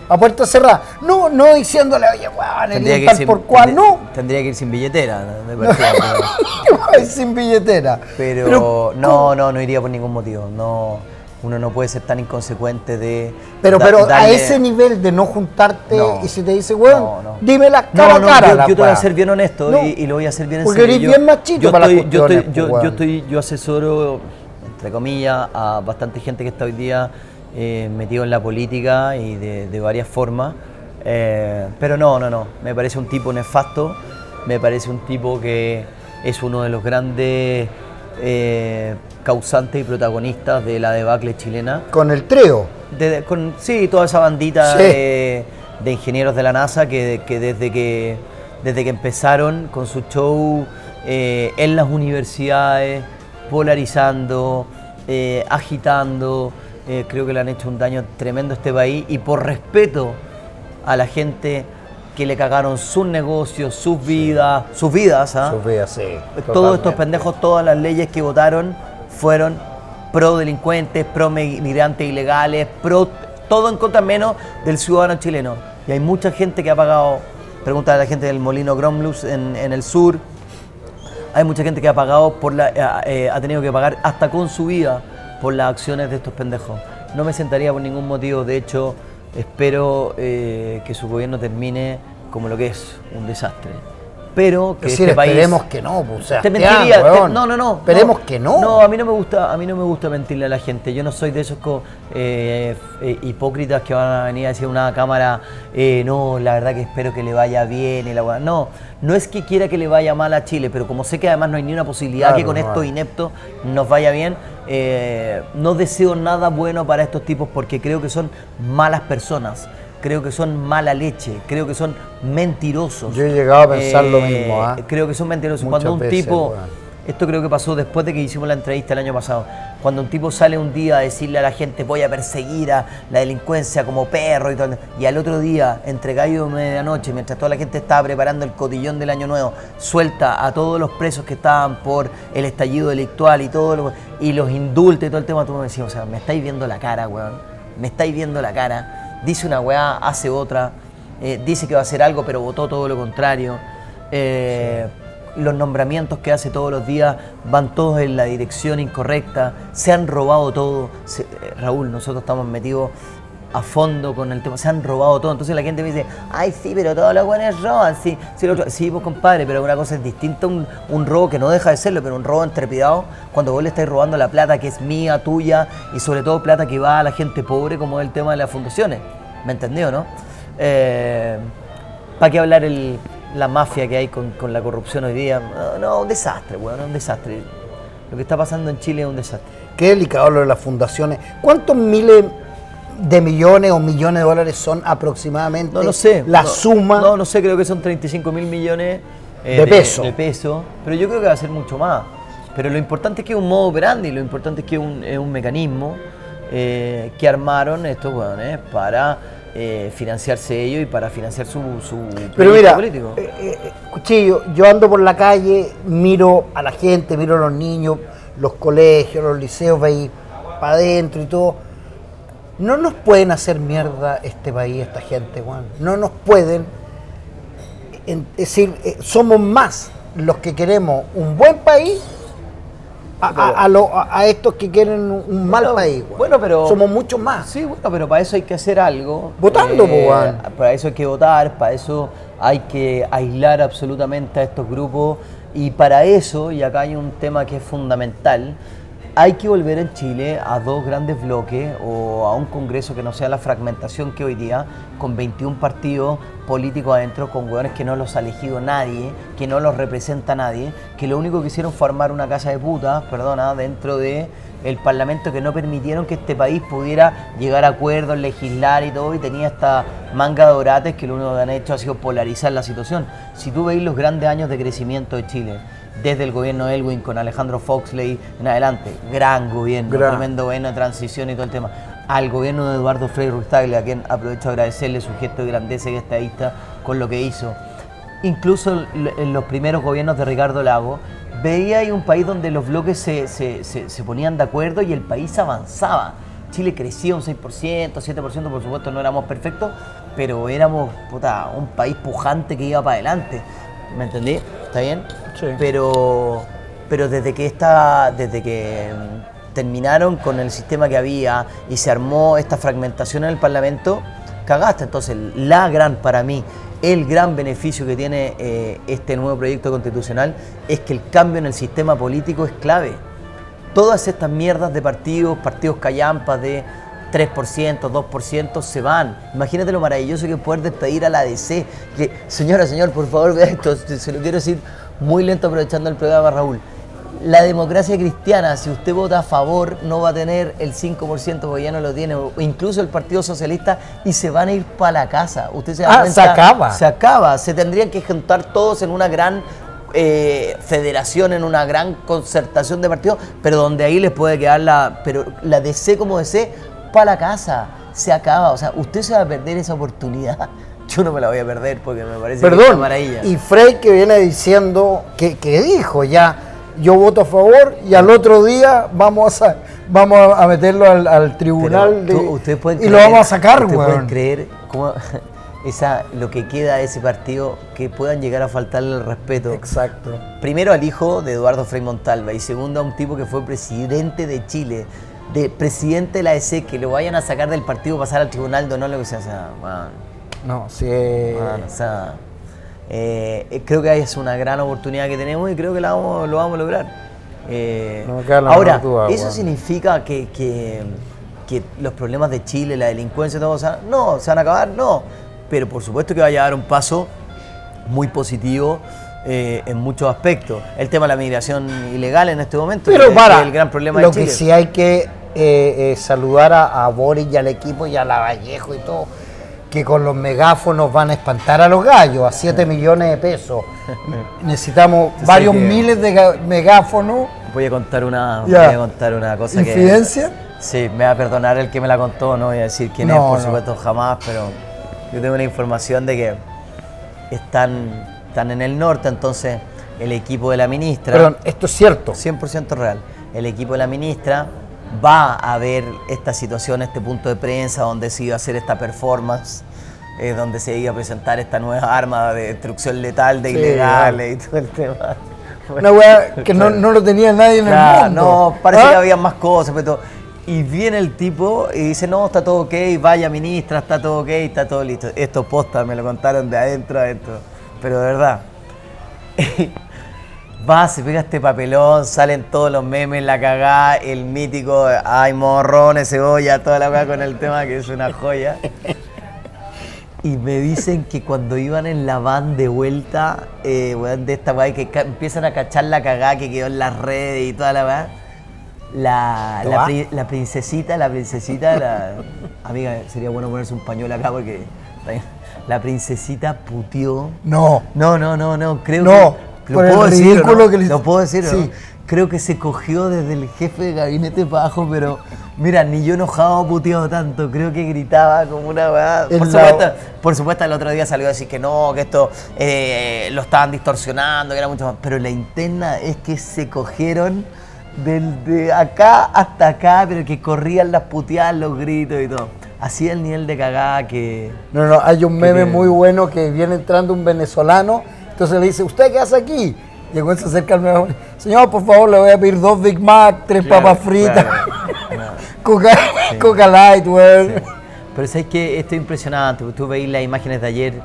A puerta cerrada. No, no diciéndole, oye, weón, el tal sin, por cual, no. tendría que ir sin billetera, de [LAUGHS] partida, [LAUGHS] pero- Sin billetera. Pero no, no, no iría por ningún motivo. No, uno no puede ser tan inconsecuente de... Pero, da- pero a ese nivel de no juntarte No. y si te dice, weón, No, no. dime la cara no, a cara. yo, la yo te voy a ser bien honesto No. y, y lo voy a hacer bien en Porque serio. eres Yo- bien machito yo para las estoy, yo, cuestiones, estoy, yo, pues, yo estoy, yo asesoro, entre comillas, a bastante gente que está hoy día eh, metido en la política y de, de varias formas. Eh, pero no, no, no. Me parece un tipo nefasto. Me parece un tipo que es uno de los grandes eh, causantes y protagonistas de la debacle chilena. Con el trío. De- con, sí, toda esa bandita Sí. de, de ingenieros de la NASA que, que desde que desde que empezaron con su show eh, en las universidades, polarizando, eh, agitando, eh, creo que le han hecho un daño tremendo a este país y por respeto a la gente que le cagaron sus negocios, sus vidas, sus vidas, ¿ah? Sus vidas, sí, Todos estos pendejos, todas las leyes que votaron fueron pro delincuentes, pro migrantes ilegales, pro todo en contra menos del ciudadano chileno. Y hay mucha gente que ha pagado, pregunta a la gente del Molino Gromlus en, el sur, hay mucha gente que ha pagado por la, eh, eh, ha tenido que pagar hasta con su vida por las acciones de estos pendejos. No me sentaría por ningún motivo, de hecho, espero eh, que su gobierno termine como lo que es, un desastre. Pero que Es decir, este país esperemos que no, pues, o sea, te mentiría. te- no, no, no. Esperemos que no. No, a mí no me gusta, a mí no me gusta mentirle a la gente. Yo no soy de esos eh, eh, hipócritas que van a venir a decir a una cámara, eh, no, la verdad que espero que le vaya bien y la. No, no es que quiera que le vaya mal a Chile, pero como sé que además no hay ni una posibilidad Claro, que con no hay. ineptos nos vaya bien, eh, no deseo nada bueno para estos tipos porque creo que son malas personas. Creo que son mala leche, creo que son mentirosos. Yo he llegado a pensar lo mismo, ¿ah? Creo que son mentirosos. Muchas Cuando un veces, tipo, esto creo que pasó después de que hicimos la entrevista el año pasado. Cuando un tipo sale un día a decirle a la gente voy a perseguir a la delincuencia como perro y todo, y al otro día, entre gallo y medianoche, mientras toda la gente estaba preparando el cotillón del año nuevo, suelta a todos los presos que estaban por el estallido delictual y todo lo- y los indulta y todo el tema, tú me decías, o sea, me estáis viendo la cara, weón. Me estáis viendo la cara. Dice una weá, hace otra. eh, dice que va a hacer algo, pero votó todo lo contrario. Eh, Los nombramientos que hace todos los días van todos en la dirección incorrecta. Se han robado todo. Eh, Raúl, nosotros estamos metidos a fondo con el tema. Se han robado todo. Entonces la gente me dice, ay, sí, pero todos los buenos roban. Sí, sí, lo otro- sí, pues compadre, pero una cosa es distinta. Un, un robo que no deja de serlo, pero un robo entrepidado cuando vos le estáis robando la plata que es mía, tuya y sobre todo plata que va a la gente pobre, como es el tema de las fundaciones. ¿Me entendió, no? ¿Para qué hablar el, la mafia que hay con, con la corrupción hoy día? No, no, un desastre, weón, un desastre. Lo que está pasando en Chile es un desastre. Qué delicado lo de las fundaciones. ¿Cuántos miles de millones o millones de dólares son aproximadamente No lo sé. la no, suma? No, no sé, creo que son 35 mil millones eh, De peso. de peso, Pero yo creo que va a ser mucho más. Pero lo importante es que es un modo operandi, lo importante es que es un, es un mecanismo eh, que armaron estos weones para eh, financiarse ellos y para financiar su, su Pero mira, político. eh, Cuchillo, yo ando por la calle, miro a la gente, miro a los niños, los colegios, los liceos, ahí para adentro y todo. No nos pueden hacer mierda este país, esta gente, Juan. No nos pueden. En- es decir, eh, somos más los que queremos un buen país a, a- a lo- a- a estos que quieren un, mal Bueno, país. Juan. bueno, pero- Somos muchos más. Sí, bueno, pero para eso hay que hacer algo. Eh, Votando, weón. Para eso hay que votar, para eso hay que aislar absolutamente a estos grupos y para eso, y acá hay un tema que es fundamental, hay que volver en Chile a dos grandes bloques o a un congreso que no sea la fragmentación que hoy día, con 21 partidos políticos adentro, con hueones que no los ha elegido nadie, que no los representa nadie, que lo único que hicieron fue armar una casa de putas, perdona, dentro de el Parlamento que no permitieron que este país pudiera llegar a acuerdos, legislar y todo, y tenía esta manga de orates que lo único que han hecho ha sido polarizar la situación. Si tú veis los grandes años de crecimiento de Chile, desde el gobierno de Elwin con Alejandro Foxley en adelante, gran gobierno, Gran. tremendo gobierno de transición y todo el tema, al gobierno de Eduardo Frei Ruiz-Tagle, a quien aprovecho agradecerle su gesto de grandeza y estadista con lo que hizo incluso en los primeros gobiernos de Ricardo Lago, veía ahí un país donde los bloques se, se- se- se ponían de acuerdo y el país avanzaba. Chile crecía un 6%, 7%, por supuesto no éramos perfectos, pero éramos puta, un país pujante que iba para adelante. ¿Me entendí? ¿Está bien? Sí. Pero, pero desde que esta, desde que terminaron con el sistema que había y se armó esta fragmentación en el Parlamento, cagaste. Entonces, la gran, para mí, el gran beneficio que tiene eh, este nuevo proyecto constitucional es que el cambio en el sistema político es clave. Todas estas mierdas de partidos, partidos callampas de 3%, 2% se van. Imagínate lo maravilloso que poder despedir a la DC. Que, señora, señor, por favor, vea esto, se lo quiero decir muy lento aprovechando el programa, Raúl. La democracia cristiana, si usted vota a favor, no va a tener el 5% porque ya no lo tiene, o incluso el Partido Socialista, y se van a ir para la casa. Usted se da Ah, cuenta, se acaba. Se acaba. Se tendrían que juntar todos en una gran eh, federación, en una gran concertación de partidos, pero donde ahí les puede quedar la. Pero la DC como DC, para la casa. Se acaba. O sea, usted se va a perder esa oportunidad. [LAUGHS] Yo no me la voy a perder porque me parece que es una maravilla. y Frey que viene diciendo, que, que dijo ya, yo voto a favor y al otro día vamos a, vamos a meterlo al, tribunal de- pueden y lo vamos a sacar, ustedes pueden creer cómo [LAUGHS] esa, lo que queda de ese partido que puedan llegar a faltarle el respeto. Exacto. Primero al hijo de Eduardo Frei Montalva y segundo a un tipo que fue presidente de Chile, de presidente de la EC, que lo vayan a sacar del partido, pasar al tribunal de honor, lo que sea. O sea, man, No, sí. man, o sea, eh, creo que es una gran oportunidad que tenemos y creo que la vamos- lo vamos a lograr. Eh, No me queda la ahora, ¿eso significa que, que- que los problemas de Chile, la delincuencia, todo, o sea, no, se van a acabar? No. Pero por supuesto que va a llevar un paso muy positivo eh, en muchos aspectos. El tema de la migración ilegal en este momento Pero para, es el gran problema lo de Chile. que sí hay que eh, eh, saludar a, a Boris y al equipo y a la Vallejo y todo, que con los megáfonos van a espantar a los gallos a 7 millones de pesos. [LAUGHS] Necesitamos varios miles de megáfonos. Voy a contar una, Ya. voy a contar una cosa ¿Infidencia? que... Sí, me va a perdonar el que me la contó, no voy a decir quién es, por no. supuesto, jamás, pero yo tengo una información de que están, están en el norte, entonces el equipo de la ministra... Perdón, esto es cierto. 100% real. El equipo de la ministra va a ver esta situación, este punto de prensa donde se iba a hacer esta performance, eh, donde se iba a presentar esta nueva arma de destrucción letal de Sí, ilegales y todo el tema. [LAUGHS] Una weá que no, no lo tenía nadie en Claro, el mundo. no, parece ¿Ah? que había más cosas, pero todo. Y viene el tipo y dice, no, está todo ok, vaya ministra, está todo ok, está todo listo. Esto posta, me lo contaron de adentro a adentro. Pero de verdad. [LAUGHS] Va, se pega este papelón, salen todos los memes, la cagá, el mítico, ay, morrones, cebolla, toda la weá con el tema que es una joya. Y me dicen que cuando iban en la van de vuelta, eh, weón, de esta weá, que empiezan a cachar la cagá que quedó en las redes y toda la weá, la, la, ¿Toa? pri- la princesita, la princesita, la, amiga, sería bueno ponerse un pañuelo acá porque la princesita puteó. No. No, no, no, no, creo No, que. Por el ¿Lo decir o ridículo no? que le- ¿Lo puedo decir Sí. no? Creo que se cogió desde el jefe de gabinete para abajo, pero mira, ni yo enojado puteado tanto, creo que gritaba como una. En Por la- supuesto, por supuesto, el otro día salió a decir que no, que esto eh, lo estaban distorsionando, que era mucho más. Pero la interna es que se cogieron desde acá hasta acá, pero que corrían las puteadas, los gritos y todo. Así el nivel de cagada que. No, no, hay un meme que- muy bueno que viene entrando un venezolano, entonces le dice, ¿usted qué hace aquí? Llegó se acerca al megáfono, señor, por favor, le voy a pedir dos Big Mac, tres Claro, papas fritas, claro, [LAUGHS] coca, coca light, weón. Pero sabes que esto es impresionante, tú veis las imágenes de ayer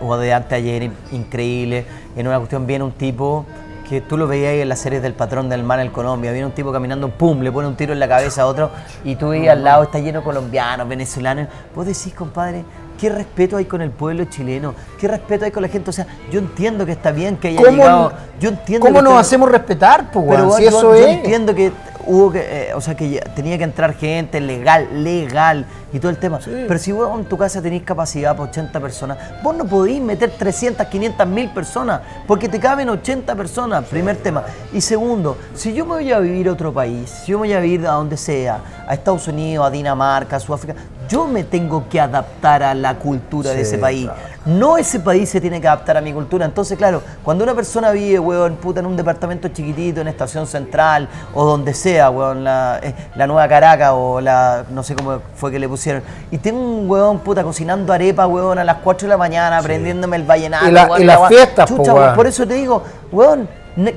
o de antes de ayer, in- increíble. En una cuestión viene un tipo que tú lo veías ahí en las series del patrón del mar en Colombia, viene un tipo caminando, pum, le pone un tiro en la cabeza a otro, y tú veías al lado, está lleno de colombianos, venezolanos. Vos decís, compadre, ¿qué respeto hay con el pueblo chileno? ¿Qué respeto hay con la gente? O sea, yo entiendo que está bien que haya ¿Cómo, llegado. Yo entiendo ¿cómo que nos está- hacemos respetar, pues, pero? Si yo- eso yo es... entiendo que hubo que, eh, o sea, que tenía que entrar gente legal, legal y todo el tema. Pero si vos en tu casa tenés capacidad para 80 personas, vos no podís meter 300, 500 mil personas, porque te caben 80 personas, primer tema. Y segundo, si yo me voy a vivir a otro país, si yo me voy a vivir a donde sea, a Estados Unidos, a Dinamarca, a Sudáfrica, yo me tengo que adaptar a la cultura de Sí, ese país. claro. No ese país se tiene que adaptar a mi cultura. Entonces, claro, cuando una persona vive, weón, puta, en un departamento chiquitito, en Estación Central, o donde sea, weón, la, eh, la Nueva Caracas, o la, no sé cómo fue que le pusieron, y tengo un weón, puta, cocinando arepa, weón, a las 4 de la mañana, prendiéndome el vallenato, Y la- weón, y las fiestas, po, Chucha, weón. Por eso te digo, weón,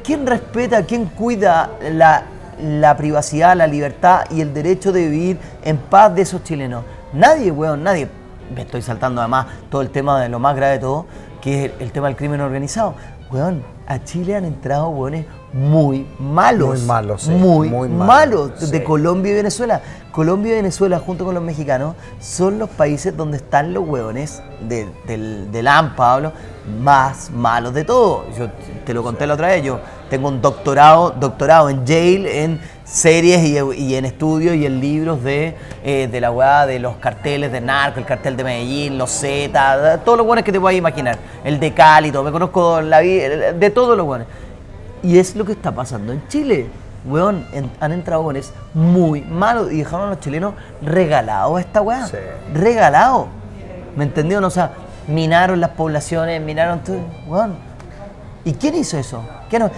¿quién respeta, quién cuida la la privacidad, la libertad y el derecho de vivir en paz de esos chilenos. Nadie, weón, nadie. Me estoy saltando además todo el tema de lo más grave de todo, que es el, tema del crimen organizado. Weón, a Chile han entrado weones muy malos. Muy malos, sí, Muy, muy malos. malos, De sí. Colombia y Venezuela. Colombia y Venezuela, junto con los mexicanos, son los países donde están los hueones de- del, del AMPA, hablo, más malos de todo. Yo te lo conté la otra vez, yo tengo un doctorado, doctorado en Yale en series y, y en estudios y en libros de, eh, de la hueá de los carteles de narco, el cartel de Medellín, los Z, todos los buenos que te puedas imaginar. El de Cali, todo, me conozco la vida, de todos los buenos. Y es lo que está pasando en Chile. Weón, en- han entrado weones muy malos y dejaron a los chilenos regalados a esta weá. Sí. Regalados. ¿Me entendieron? O sea, minaron las poblaciones, minaron todo. Weón. ¿Y quién hizo eso? ¿Quién no?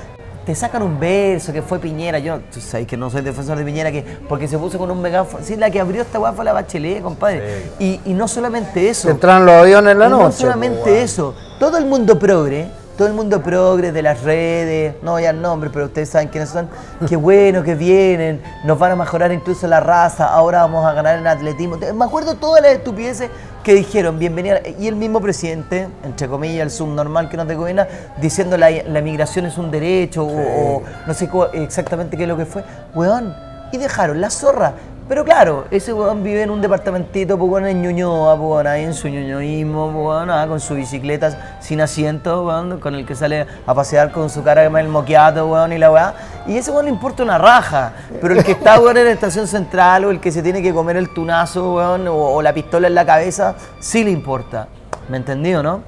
Te sacan un verso que fue Piñera. Yo, tú sabes que no soy defensor de Piñera, que porque se puso con un megáfono. Sí, la que abrió esta weá fue la Bachelet, compadre. Y, y no solamente eso. Se entraron los aviones en la Y noche. No solamente pues, eso, todo el mundo progre, todo el mundo progre de las redes, no voy a nombres, pero ustedes saben quiénes son, qué bueno que vienen, nos van a mejorar incluso la raza, ahora vamos a ganar en atletismo. Me acuerdo todas las estupideces que dijeron, bienvenida, y el mismo presidente, entre comillas, el subnormal que nos gobierna, diciendo la, la migración es un derecho, o, o no sé exactamente qué es lo que fue, weón, y dejaron la zorra. Pero claro, ese weón vive en un departamentito, pues en Ñuñoa, pues ahí en su ñoñoísmo, pues ah, con su bicicleta sin asiento, weón, con el que sale a pasear con su cara el moqueato, weón, y la weá. Y ese weón le importa una raja. Pero el que está, weón, en la estación central, o el que se tiene que comer el tunazo, weón, o, o la pistola en la cabeza, sí le importa. ¿Me entendió, no?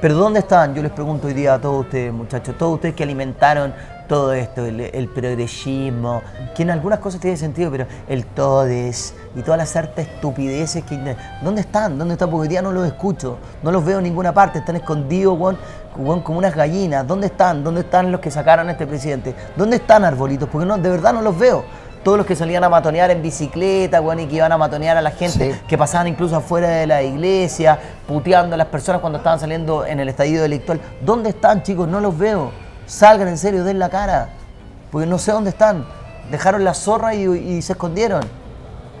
Pero ¿dónde están? Yo les pregunto hoy día a todos ustedes, muchachos, todos ustedes que alimentaron todo esto, el, el progresismo, que en algunas cosas tiene sentido, pero el todes y todas las hartas estupideces que... ¿Dónde están? ¿Dónde están? Porque hoy día no los escucho, no los veo en ninguna parte, están escondidos, weón, weón, como unas gallinas. ¿Dónde están? ¿Dónde están los que sacaron a este presidente? ¿Dónde están arbolitos? Porque no, de verdad no los veo. Todos los que salían a matonear en bicicleta, weón, y que iban a matonear a la gente, Sí. que pasaban incluso afuera de la iglesia, puteando a las personas cuando estaban saliendo en el estadio delictual. ¿Dónde están, chicos? No los veo. Salgan en serio, den la cara. Porque no sé dónde están. Dejaron la zorra y, y se escondieron.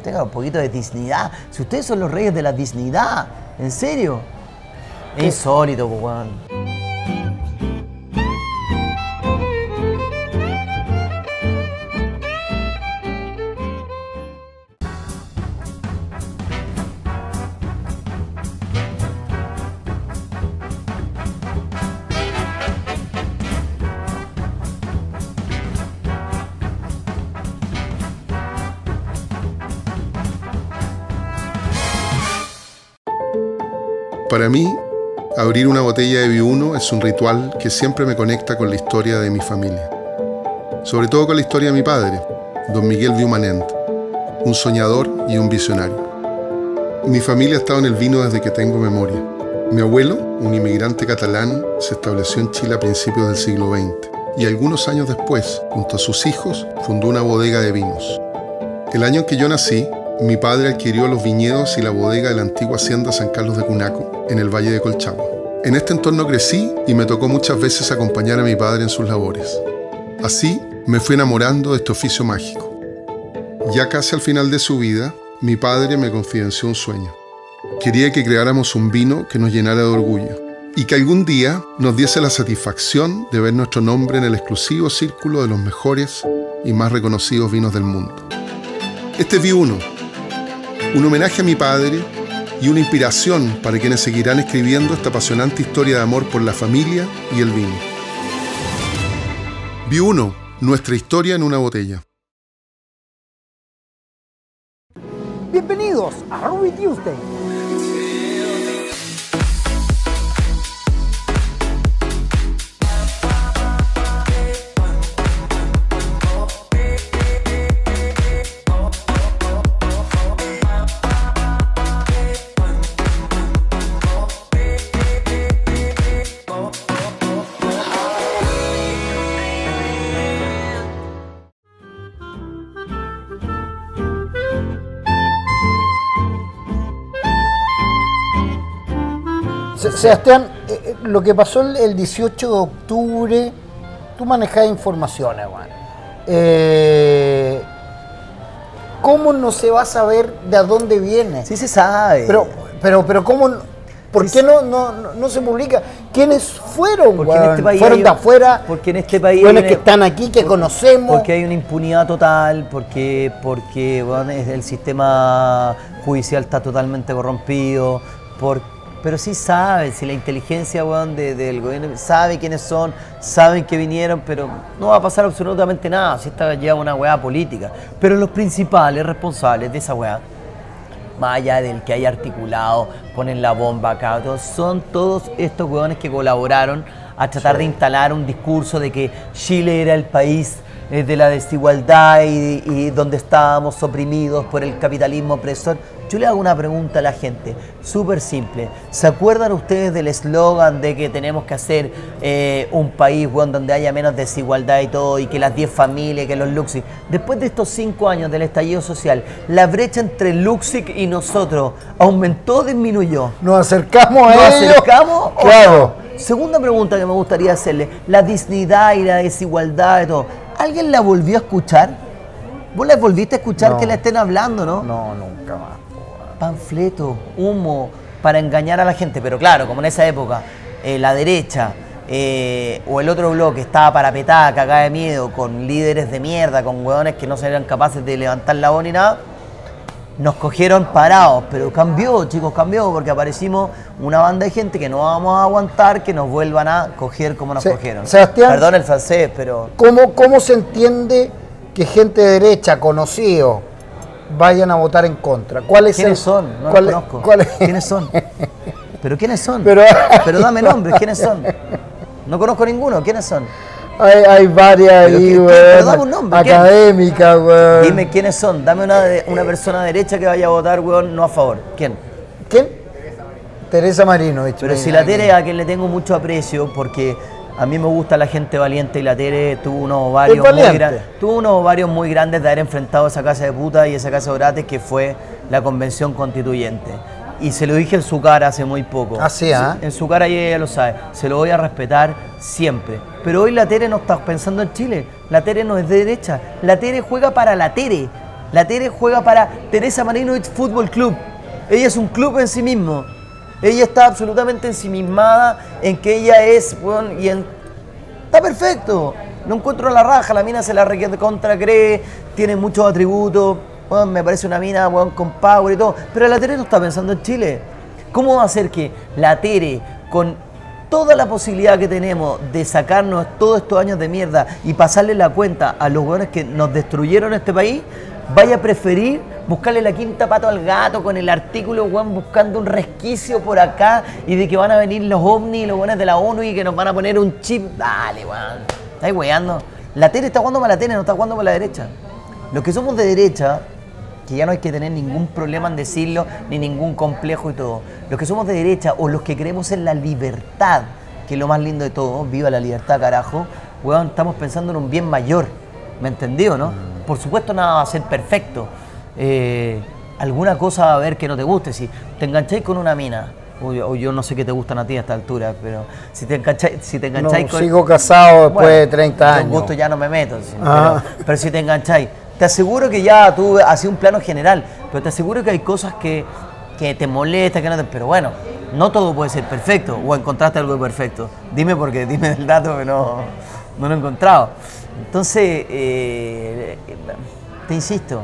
Tengan un poquito de dignidad. Si ustedes son los reyes de la dignidad, ¿en serio? Es insólito, weón. Para mí, abrir una botella de V1 es un ritual que siempre me conecta con la historia de mi familia. Sobre todo con la historia de mi padre, don Miguel Viumanent, un soñador y un visionario. Mi familia ha estado en el vino desde que tengo memoria. Mi abuelo, un inmigrante catalán, se estableció en Chile a principios del siglo XX y algunos años después, junto a sus hijos, fundó una bodega de vinos. El año en que yo nací, mi padre adquirió los viñedos y la bodega de la antigua hacienda San Carlos de Cunaco, en el Valle de Colchagua. En este entorno crecí y me tocó muchas veces acompañar a mi padre en sus labores. Así me fui enamorando de este oficio mágico. Ya casi al final de su vida, mi padre me confidenció un sueño. Quería que creáramos un vino que nos llenara de orgullo y que algún día nos diese la satisfacción de ver nuestro nombre en el exclusivo círculo de los mejores y más reconocidos vinos del mundo. Este vi uno, un homenaje a mi padre y una inspiración para quienes seguirán escribiendo esta apasionante historia de amor por la familia y el vino. Vi uno, nuestra historia en una botella. Bienvenidos a Ruby Tuesday. Sebastián, eh, eh, lo que pasó el, el 18 de octubre, tú manejás informaciones, weón. eh, ¿cómo no se va a saber de a dónde viene? Sí se sabe. Pero, pero, pero ¿cómo? no- ¿Por Sí, qué no, no, no, se publica? ¿Quiénes fueron? Porque en este país ¿Fueron de afuera? porque en este país Buenos hay que están aquí, que conocemos. Porque hay una impunidad total, porque, porque bueno, el sistema judicial está totalmente corrompido, por, pero sí saben, si la inteligencia weón, de- del gobierno sabe quiénes son, saben que vinieron, pero no va a pasar absolutamente nada, si esta lleva una weá política. Pero los principales responsables de esa weá, más allá del que haya articulado, ponen la bomba acá, todos, son todos estos hueones que colaboraron a tratar de instalar un discurso de que Chile era el país eh, de la desigualdad y, y donde estábamos oprimidos por el capitalismo opresor. Yo le hago una pregunta a la gente, súper simple. ¿Se acuerdan ustedes del eslogan de que tenemos que hacer eh, un país donde haya menos desigualdad y todo, y que las 10 familias, que los Luxic? Después de estos 5 años del estallido social, la brecha entre Luxic y nosotros aumentó o disminuyó. Nos acercamos a ¿Nos ellos. acercamos? Claro. no? Segunda pregunta que me gustaría hacerle, la dignidad y la desigualdad y todo, ¿alguien la volvió a escuchar? ¿Vos la volviste a escuchar No. que la estén hablando, no? No, nunca más. Panfleto, humo, para engañar a la gente. Pero claro, como en esa época eh, la derecha eh, o el otro bloque estaba parapetada, cagada de miedo, con líderes de mierda, con hueones que no serían capaces de levantar la voz ni nada, nos cogieron parados. Pero cambió, chicos, cambió, porque aparecimos una banda de gente que no vamos a aguantar que nos vuelvan a coger como nos Se- cogieron. Sebastián. Perdón el francés, pero... ¿Cómo, ¿Cómo se entiende que gente de derecha, conocido, vayan a votar en contra? ¿Cuál es ¿Quiénes el- son? No cuál los conozco. cuál es- ¿Quiénes son? ¿Pero quiénes son? Pero- Pero dame nombres, ¿quiénes son? No conozco ninguno, ¿quiénes son? Hay, hay varias Pero ahí, weón. pero dame un nombre, ¿quién? Académicas, weón. Dime quiénes son, dame una, una persona derecha que vaya a votar, weón, no a favor. ¿Quién? ¿Quién? Teresa Marino, Pero si la Tere, a quien le tengo mucho aprecio, porque a mí me gusta la gente valiente y la Tere tuvo unos ovarios, muy, gran- tuvo unos ovarios muy grandes de haber enfrentado a esa casa de puta y esa casa de orates que fue la convención constituyente. Y se lo dije en su cara hace muy poco. Ah, sí, ¿ah? En su cara y ella lo sabe. Se lo voy a respetar siempre. Pero hoy la Tere no está pensando en Chile. La Tere no es de derecha. La Tere juega para la Tere. La Tere juega para Teresa Marinovich Fútbol Club. Ella es un club en sí mismo. Ella está absolutamente ensimismada en que ella es, weón, y en... Está perfecto. No encuentro la raja, la mina se la requiere contra cree, tiene muchos atributos, weón, me parece una mina weón, con power y todo. Pero la Tere no está pensando en Chile. ¿Cómo va a ser que la Tere, con toda la posibilidad que tenemos de sacarnos todos estos años de mierda y pasarle la cuenta a los weones que nos destruyeron este país, vaya a preferir buscarle la quinta pato al gato con el artículo, weón, buscando un resquicio por acá y de que van a venir los ovnis los weones de la ONU y que nos van a poner un chip. Dale, weón. Estáis weando. La tele está jugando para la tele, no está jugando para la derecha. Los que somos de derecha, que ya no hay que tener ningún problema en decirlo, ni ningún complejo y todo. Los que somos de derecha o los que creemos en la libertad, que es lo más lindo de todo, viva la libertad, carajo, weón, estamos pensando en un bien mayor. ¿Me entendió, no? Por supuesto nada va a ser perfecto. Eh, alguna cosa va a haber que no te guste. Si te engancháis con una mina, o yo, o yo no sé qué te gustan a ti a esta altura, pero si te engancháis, si te No, con... sigo casado después de Bueno, 30 yo años. en gusto ya no me meto, Ah. pero, pero si te engancháis, te aseguro que ya tú haces un plano general, pero te aseguro que hay cosas que, que te molestan, que no te... Pero bueno, no todo puede ser perfecto, o encontraste algo perfecto. Dime porque dime el dato que no, no lo he encontrado. Entonces, eh, te insisto,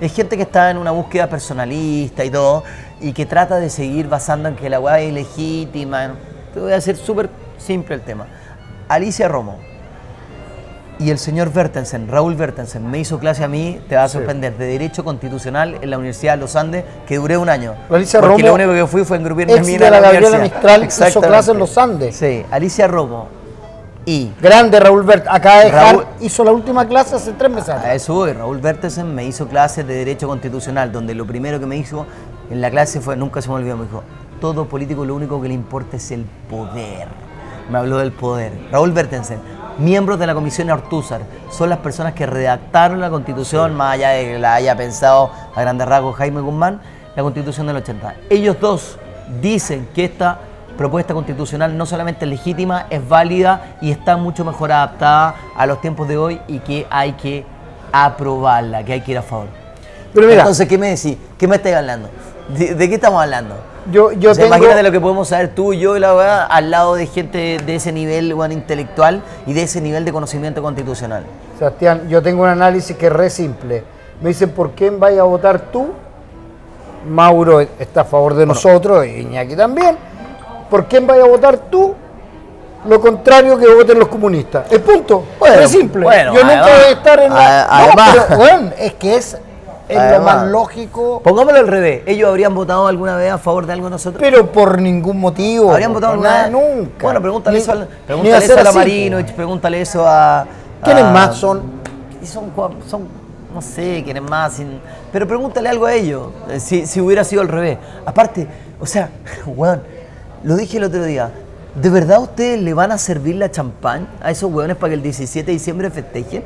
es gente que está en una búsqueda personalista y todo, y que trata de seguir basando en que la weá es ilegítima. Te voy a hacer súper simple el tema. Alicia Romo y el señor Bertensen, Raúl Bertensen, me hizo clase a mí, te va a sorprender, de Derecho Constitucional en la Universidad de los Andes, que duré un año. Alicia porque Romo, lo único que fui fue engrupirme ex mira, de a la Gabriela. Mistral, hizo clase en los Andes. Sí, Alicia Romo y Grande Raúl Bert, acaba de Raúl- hizo la última clase hace tres meses. A eso voy. Raúl Bertesen me hizo clases de Derecho Constitucional, donde lo primero que me dijo en la clase fue, nunca se me olvidó, me dijo, todo político lo único que le importa es el poder. Me habló del poder. Raúl Bertensen, miembros de la Comisión Ortúzar, son las personas que redactaron la Constitución, más allá de que la haya pensado a grandes rasgos Jaime Guzmán, la Constitución del 80. Ellos dos dicen que esta propuesta constitucional no solamente es legítima, es válida y está mucho mejor adaptada a los tiempos de hoy y que hay que aprobarla, que hay que ir a favor. Pero mira, Entonces, ¿qué me decís? ¿Qué me estás hablando? ¿De, de qué estamos hablando? Yo, yo O sea, tengo... Imagínate lo que podemos saber tú y yo y la verdad al lado de gente de ese nivel weón, intelectual y de ese nivel de conocimiento constitucional. Sebastián, yo tengo un análisis que es re simple. Me dicen, ¿por quién vaya a votar tú? Mauro está a favor de nosotros, y Iñaki también. ¿Por quién vaya a votar tú? Lo contrario que voten los comunistas. Es punto. Bueno, es simple. bueno, yo nunca además- voy a estar en la... No, además- pero, weón, es que es, es lo más lógico, Pongámoslo al revés. ¿Ellos habrían votado alguna vez a favor de algo nosotros? pero por ningún motivo. ¿Habrían votado por alguna nada, vez? Nunca. Bueno, pregúntale Ni- eso, al, pregúntale eso a la Marino, pregúntale eso a... ¿Quiénes a- más son? Y son, son, no sé, quiénes más. sin- pero pregúntale algo a ellos, eh, si, si hubiera sido al revés. Aparte, o sea, [LAUGHS] weón, lo dije el otro día, ¿de verdad ustedes le van a servir la champán a esos weones para que el 17 de diciembre festejen?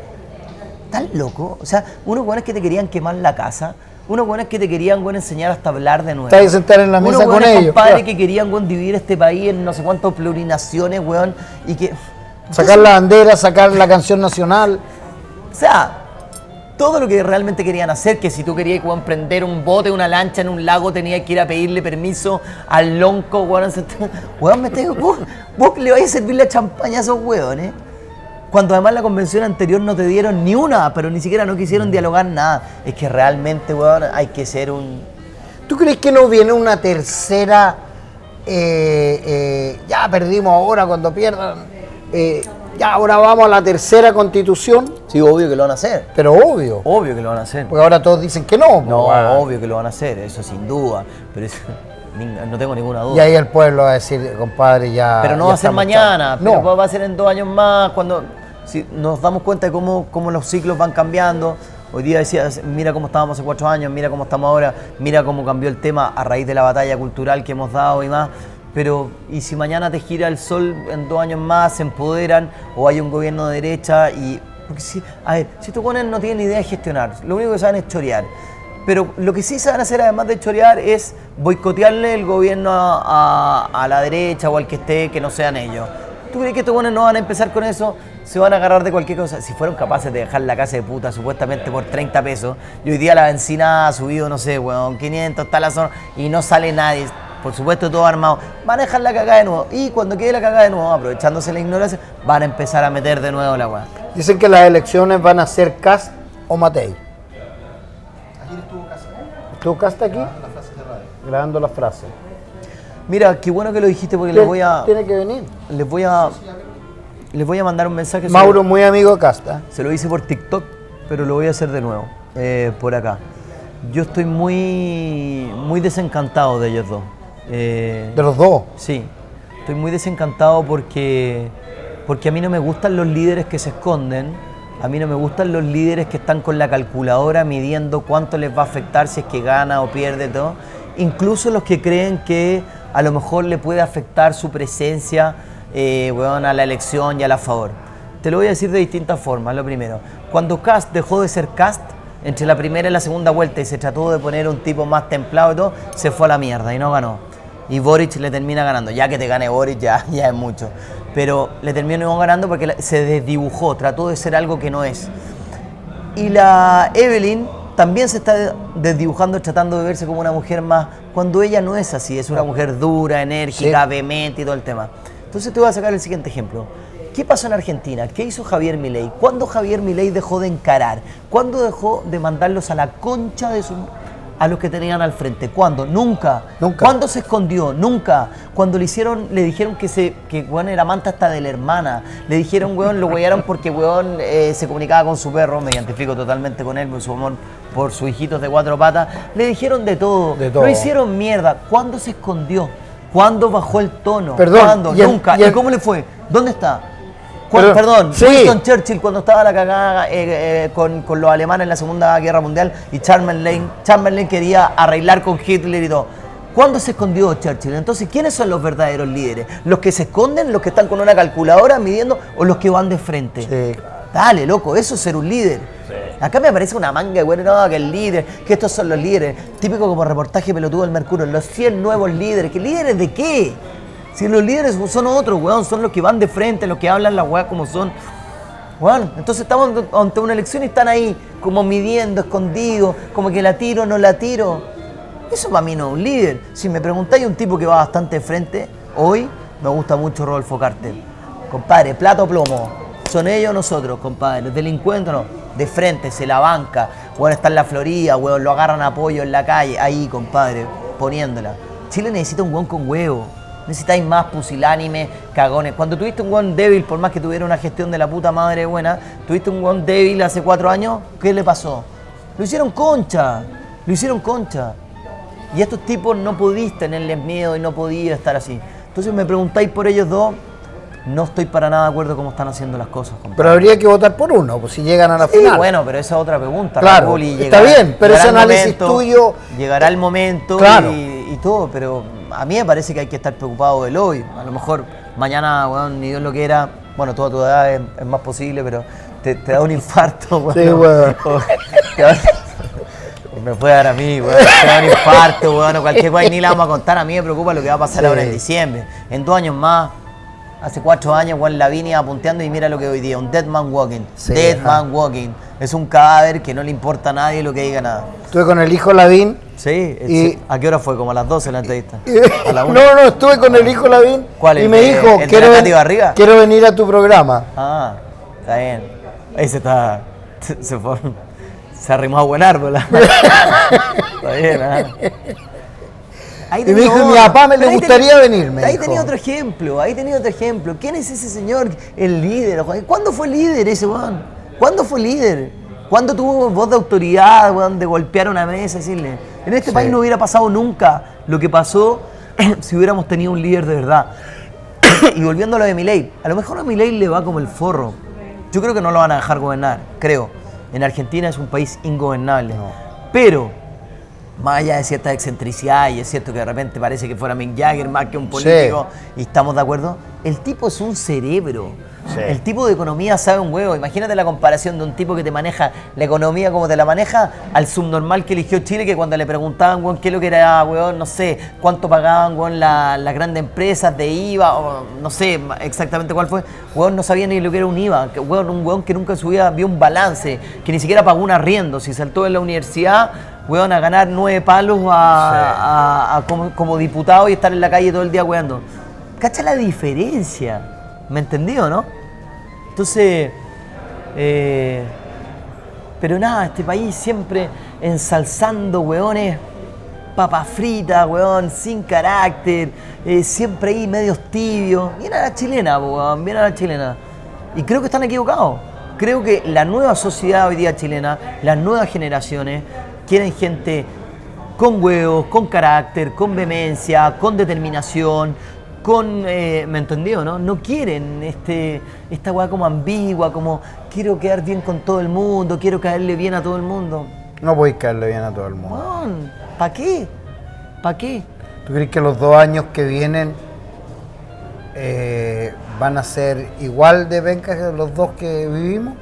¿Estás loco? O sea, unos weones que te querían quemar la casa, unos weones que te querían weón, enseñar hasta hablar de nuevo. A sentar en la Unos mesa con weones, ellos, claro. que querían weón, dividir este país en no sé cuántas plurinaciones, weón, y que... Sacar la bandera, sacar la canción nacional. O sea, todo lo que realmente querían hacer, que si tú querías weón, prender un bote, una lancha en un lago, tenías que ir a pedirle permiso al lonco, weón. [LAUGHS] Weón, me tengo, vos, vos le vais a servir la champaña a esos weones. Cuando además la convención anterior no te dieron ni una, pero ni siquiera no quisieron dialogar nada. Es que realmente, weón, hay que ser un... ¿Tú crees que no viene una tercera? eh, eh, ya perdimos ahora cuando pierdan. eh, ya ahora vamos a la tercera constitución, Sí, obvio que lo van a hacer. pero obvio. Obvio que lo van a hacer. Porque ahora todos dicen que no. No, pues, bueno. obvio que lo van a hacer, eso sin duda. Pero es- [LAUGHS] ning- no tengo ninguna duda. Y ahí el pueblo va a decir, compadre, ya. Pero no ya va a ser mañana, chavos. pero No. va a ser en dos años más, cuando si nos damos cuenta de cómo, cómo los ciclos van cambiando. Hoy día decías, mira cómo estábamos hace cuatro años, mira cómo estamos ahora, mira cómo cambió el tema a raíz de la batalla cultural que hemos dado y más. Pero, ¿y si mañana te gira el sol en dos años más, se empoderan o hay un gobierno de derecha y... Porque si, a ver, si estos no tienen ni idea de gestionar, lo único que saben es chorear. Pero lo que sí saben hacer, además de chorear, es boicotearle el gobierno a, a- a la derecha o al que esté, que no sean ellos. ¿Tú crees que estos buenos no van a empezar con eso? Se van a agarrar de cualquier cosa. Si fueron capaces de dejar la casa de puta supuestamente por 30 pesos, y hoy día la benzina ha subido, no sé, weón, 500, está la zona, y no sale nadie. Por supuesto, todo armado. Van a dejar la cagada de nuevo. Y cuando quede la cagada de nuevo, aprovechándose la ignorancia, van a empezar a meter de nuevo la weá. Dicen que las elecciones van a ser Cast o Matei. ¿Estuvo Cast aquí? Grabando la frase. Mira, qué bueno que lo dijiste porque les voy a. Tiene que venir. Les voy a. Les voy a mandar un mensaje. sobre- Mauro, muy amigo Casta. Se lo hice por TikTok, pero lo voy a hacer de nuevo, eh, por acá. Yo estoy muy, muy desencantado de ellos dos. Eh, De los dos. sí, estoy muy desencantado porque, porque a mí no me gustan los líderes que se esconden, a mí no me gustan los líderes que están con la calculadora midiendo cuánto les va a afectar si es que gana o pierde todo. Incluso los que creen que a lo mejor le puede afectar su presencia eh, weón, a la elección y a la favor. Te lo voy a decir de distintas formas. Lo primero, cuando Cast dejó de ser Cast, entre la primera y la segunda vuelta y se trató de poner un tipo más templado y todo, se fue a la mierda y no ganó. Y Boric le termina ganando. Ya que te gane Boric ya, [LAUGHS] ya es mucho. Pero le terminó ganando porque se desdibujó, trató de ser algo que no es. Y la Evelyn también se está desdibujando, tratando de verse como una mujer más, cuando ella no es así, es una mujer dura, enérgica, Sí. vehemente y todo el tema. Entonces te voy a sacar el siguiente ejemplo. ¿Qué pasó en Argentina? ¿Qué hizo Javier Milei? ¿Cuándo Javier Milei dejó de encarar? ¿Cuándo dejó de mandarlos a la concha de su a los que tenían al frente? ¿Cuándo? Nunca. Nunca. ¿Cuándo se escondió? Nunca. Cuando le hicieron, le dijeron que se, que weón era amante hasta de la hermana. Le dijeron, weón, lo wearon porque weón eh, se comunicaba con su perro, me identifico totalmente con él, por su amor por sus hijitos de cuatro patas. Le dijeron de todo. De todo. Lo hicieron mierda. ¿Cuándo se escondió? ¿Cuándo bajó el tono? Perdón, ¿Cuándo? y el- Nunca. y ¿Y, el- cómo le fue? ¿Dónde está? ¿Cu- Perdón, Perdón, sí. Winston Churchill cuando estaba la cagada eh, eh, con, con los alemanes en la Segunda Guerra Mundial y Chamberlain, Chamberlain quería arreglar con Hitler y todo. ¿Cuándo se escondió Churchill? Entonces, ¿quiénes son los verdaderos líderes? ¿Los que se esconden, los que están con una calculadora midiendo o los que van de frente? Sí. Dale, loco, eso es ser un líder. Acá me parece una manga bueno, no, que el líder, que estos son los líderes. Típico como reportaje pelotudo del Mercurio, los 100 nuevos líderes. ¿Qué líderes de qué? Si los líderes son otros, weón, son los que van de frente, los que hablan las weas como son. Weón, entonces estamos ante una elección y están ahí como midiendo, escondidos, como que la tiro, no la tiro. Eso para mí no es un líder. Si me preguntáis un tipo que va bastante de frente, hoy me gusta mucho Rodolfo Cartel. Compadre, plato plomo. Son ellos nosotros, compadre. Delincuentes no. De frente, se la banca. Bueno, está en la Florida, weón, lo agarran a apoyo en la calle. Ahí, compadre, poniéndola. Chile necesita un weón con huevo. Necesitáis más pusilánime, cagones. Cuando tuviste un weón débil, por más que tuviera una gestión de la puta madre buena, tuviste un weón débil hace cuatro años, ¿qué le pasó? Lo hicieron concha. Lo hicieron concha. Y a estos tipos no podís tenerles miedo y no podía estar así. Entonces me preguntáis por ellos dos, no estoy para nada de acuerdo cómo están haciendo las cosas. compadre. Pero habría que votar por uno, pues si llegan a la Sí, final. bueno, pero esa es otra pregunta. Claro, Raúl, y está bien, pero ese análisis tuyo- Llegará el momento Claro. y, y todo, pero a mí me parece que hay que estar preocupado del hoy. A lo mejor mañana, weón, ni Dios lo quiera, bueno, toda tu edad es, es más posible, pero te, te da un [LAUGHS] infarto, weón. Sí, weón. [LAUGHS] O te da- Me puede dar a mí, weón. Te da un infarto, weón, o cualquier weón, ni la vamos a contar. A mí me preocupa lo que va a pasar Sí. ahora en diciembre. En dos años más, hace cuatro años, Juan Lavinia apunteando y mira lo que hoy día, un dead man walking. Sí, dead ajá. man walking. Es un cadáver que no le importa a nadie lo que diga nada. Estuve con el hijo Lavín. Sí, Y-. ¿a qué hora fue? Como a las 12 la entrevista. [LAUGHS] y- A la [LAUGHS] no, no, estuve con el hijo Lavín. ¿Cuál, Y el me dijo, el quiero, ven- quiero venir a tu programa. Ah, está bien. Ese está. [LAUGHS] Se fue. Se arrimó a buen árbol. está bien, ¿ah? Ahí Y me dijo, mi papá me le gustaría tenía- venir, me Ahí tenía otro ejemplo, ahí tenía otro ejemplo. ¿Quién es ese señor? El líder. ¿Cuándo fue líder ese weón? ¿Cuándo fue líder? ¿Cuándo tuvo voz de autoridad, weón, de golpear una mesa decirle? En este país no hubiera pasado nunca lo que pasó [CLEARS THROAT] si hubiéramos tenido un líder de verdad. [CLEARS THROAT] y volviendo a lo de Milei, a lo mejor a Milei le va como el forro. Yo creo que no lo van a dejar gobernar, creo. En Argentina es un país ingobernable. Pero, más allá de cierta excentricidad, y es cierto que de repente parece que fuera Mick Jagger más que un político, y estamos de acuerdo, el tipo es un cerebro. Sí. El tipo de economía sabe un huevo. Imagínate la comparación de un tipo que te maneja la economía como te la maneja al subnormal que eligió Chile, que cuando le preguntaban, weón, qué es lo que era, weón, no sé, cuánto pagaban, weón, la- las grandes empresas de IVA, o no sé exactamente cuál fue, weón, no sabía ni lo que era un IVA, weón, un weón que nunca en su vida vio un balance, que ni siquiera pagó un arriendo, si saltó en la universidad, weón, a ganar nueve palos a, a- a como, como diputado y estar en la calle todo el día weando. ¿Cacha la diferencia? ¿Me entendió, no? Entonces, eh, pero nada, este país siempre ensalzando, weones, papas fritas, weón, sin carácter, eh, siempre ahí medios tibios. Bien a la chilena, weón, bien a la chilena. Y creo que están equivocados. Creo que la nueva sociedad hoy día chilena, las nuevas generaciones, quieren gente con huevos, con carácter, con vehemencia, con determinación, con, eh, ¿me entendió, no? No quieren este, esta weá como ambigua, como quiero quedar bien con todo el mundo, quiero caerle bien a todo el mundo. No podéis caerle bien a todo el mundo. ¿Para qué? ¿Para qué? ¿Tú crees que los dos años que vienen eh, van a ser igual de pencas que los dos que vivimos?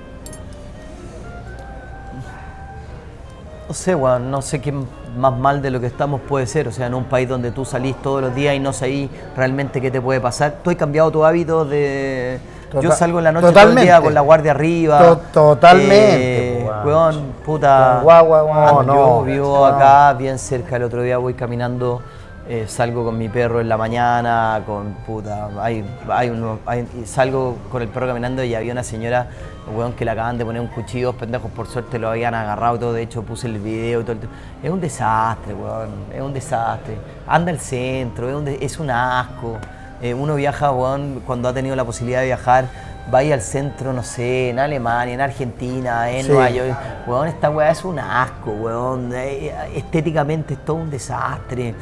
No sé, weón, no sé qué más mal de lo que estamos puede ser. O sea, en un país donde tú salís todos los días y no sabís realmente qué te puede pasar. ¿Tú has cambiado tu hábito de...? Yo salgo en la noche todo el día con la guardia arriba. To- totalmente, Eh, weón. weón, puta. Guagua, weón, ando- no, Yo vivo no. acá bien cerca. El otro día voy caminando, eh, salgo con mi perro en la mañana, con puta. Hay, hay uno, hay- salgo con el perro caminando y había una señora, weón, que le acaban de poner un cuchillo, dos pendejos por suerte lo habían agarrado todo. De hecho, puse el video todo. Es un desastre, weón. Es un desastre. Anda al centro, es un, de- es un asco. Eh, uno viaja, weón, cuando ha tenido la posibilidad de viajar, vaya al centro, no sé, en Alemania, en Argentina, en Sí. Nueva York. Weón, esta weá es un asco, weón. Eh, estéticamente es todo un desastre.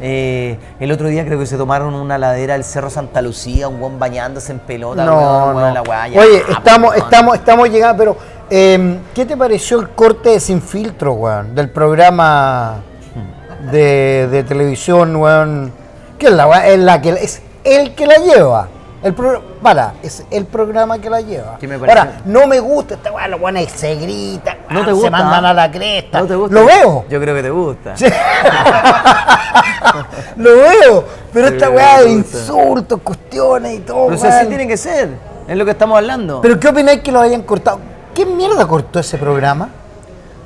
Eh, el otro día creo que se tomaron una ladera del Cerro Santa Lucía, un weón bañándose en pelota, No, weón, no. weón, la weá, ya, Oye, estamos, weón. estamos, estamos llegando, pero eh, ¿qué te pareció el corte de Sin Filtro, weón? Del programa de, de televisión, weón. Que es la, weá- es la que es el que la lleva. El pro- para, es el programa que la lleva. Ahora, no me gusta esta weá, los weones se gritan, ¿No te gusta? se mandan a la cresta. ¿No te gusta? Lo veo. Yo creo que te gusta. [LAUGHS] lo veo. Pero esta weá de insultos, cuestiones y todo. Pero si así tiene que ser. Es lo que estamos hablando. Pero ¿qué opináis que lo hayan cortado? ¿Qué mierda cortó ese programa?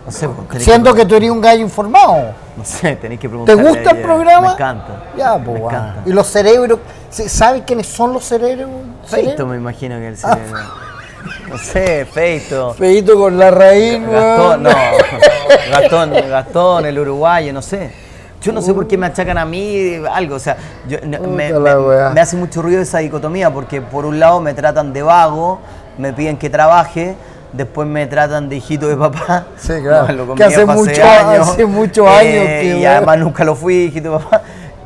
no sé, pues, Siendo que tú eres un gallo informado. No sé, tenéis que ¿Te preguntarle gusta el ella. programa? Me encanta. Ya, pues. Y los cerebros, ¿sí- ¿sabes quiénes son los cerebros? Feito me imagino que el cerebro. [LAUGHS] No sé, Feito. Feito con la raíz, Gastón, no. [LAUGHS] Gastón, Gastón, el uruguayo, no sé. Yo no sé por qué me achacan a mí algo, o sea, yo- me, me- me hace mucho ruido esa dicotomía porque por un lado me tratan de vago, me piden que trabaje, después me tratan de hijito de papá. Sí, claro. [LAUGHS] No, lo Que hace mucho- hace muchos años que, Y además nunca lo fui, hijito de papá.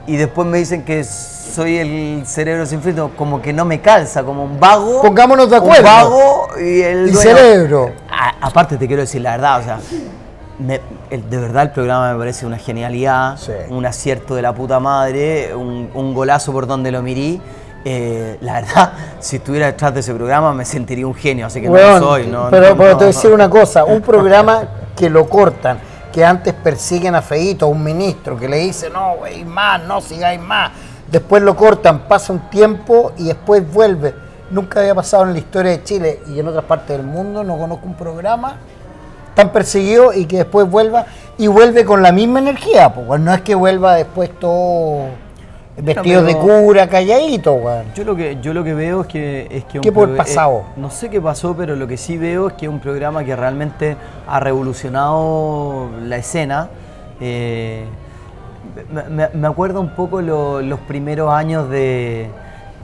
Y después me dicen que soy el cerebro sin filtro, como que no me calza, como un vago. Pongámonos de acuerdo. Un vago y el Y dueño- cerebro. a- aparte te quiero decir la verdad, o sea, me- el- de verdad el programa me parece una genialidad, Sí. un acierto de la puta madre, un, un golazo por donde lo mirí. Eh, la verdad, [LAUGHS] si estuviera detrás de ese programa me sentiría un genio, así que no soy. No, pero, no, pero te voy a decir una cosa, un programa [LAUGHS] que lo cortan, que antes persiguen a Feito, a un ministro, que le dice, no, güey, más, no sigáis más. Después lo cortan, pasa un tiempo y después vuelve. Nunca había pasado en la historia de Chile y en otras partes del mundo, no conozco un programa tan perseguido y que después vuelva y vuelve con la misma energía, pues no es que vuelva después todo vestido de cura, calladito, weón. Yo lo que yo lo que veo es que es que un ¿Qué por pro- pasado? eh, no sé qué pasó, pero lo que sí veo es que es un programa que realmente ha revolucionado la escena. Eh, me, acuerda un poco lo- los primeros años de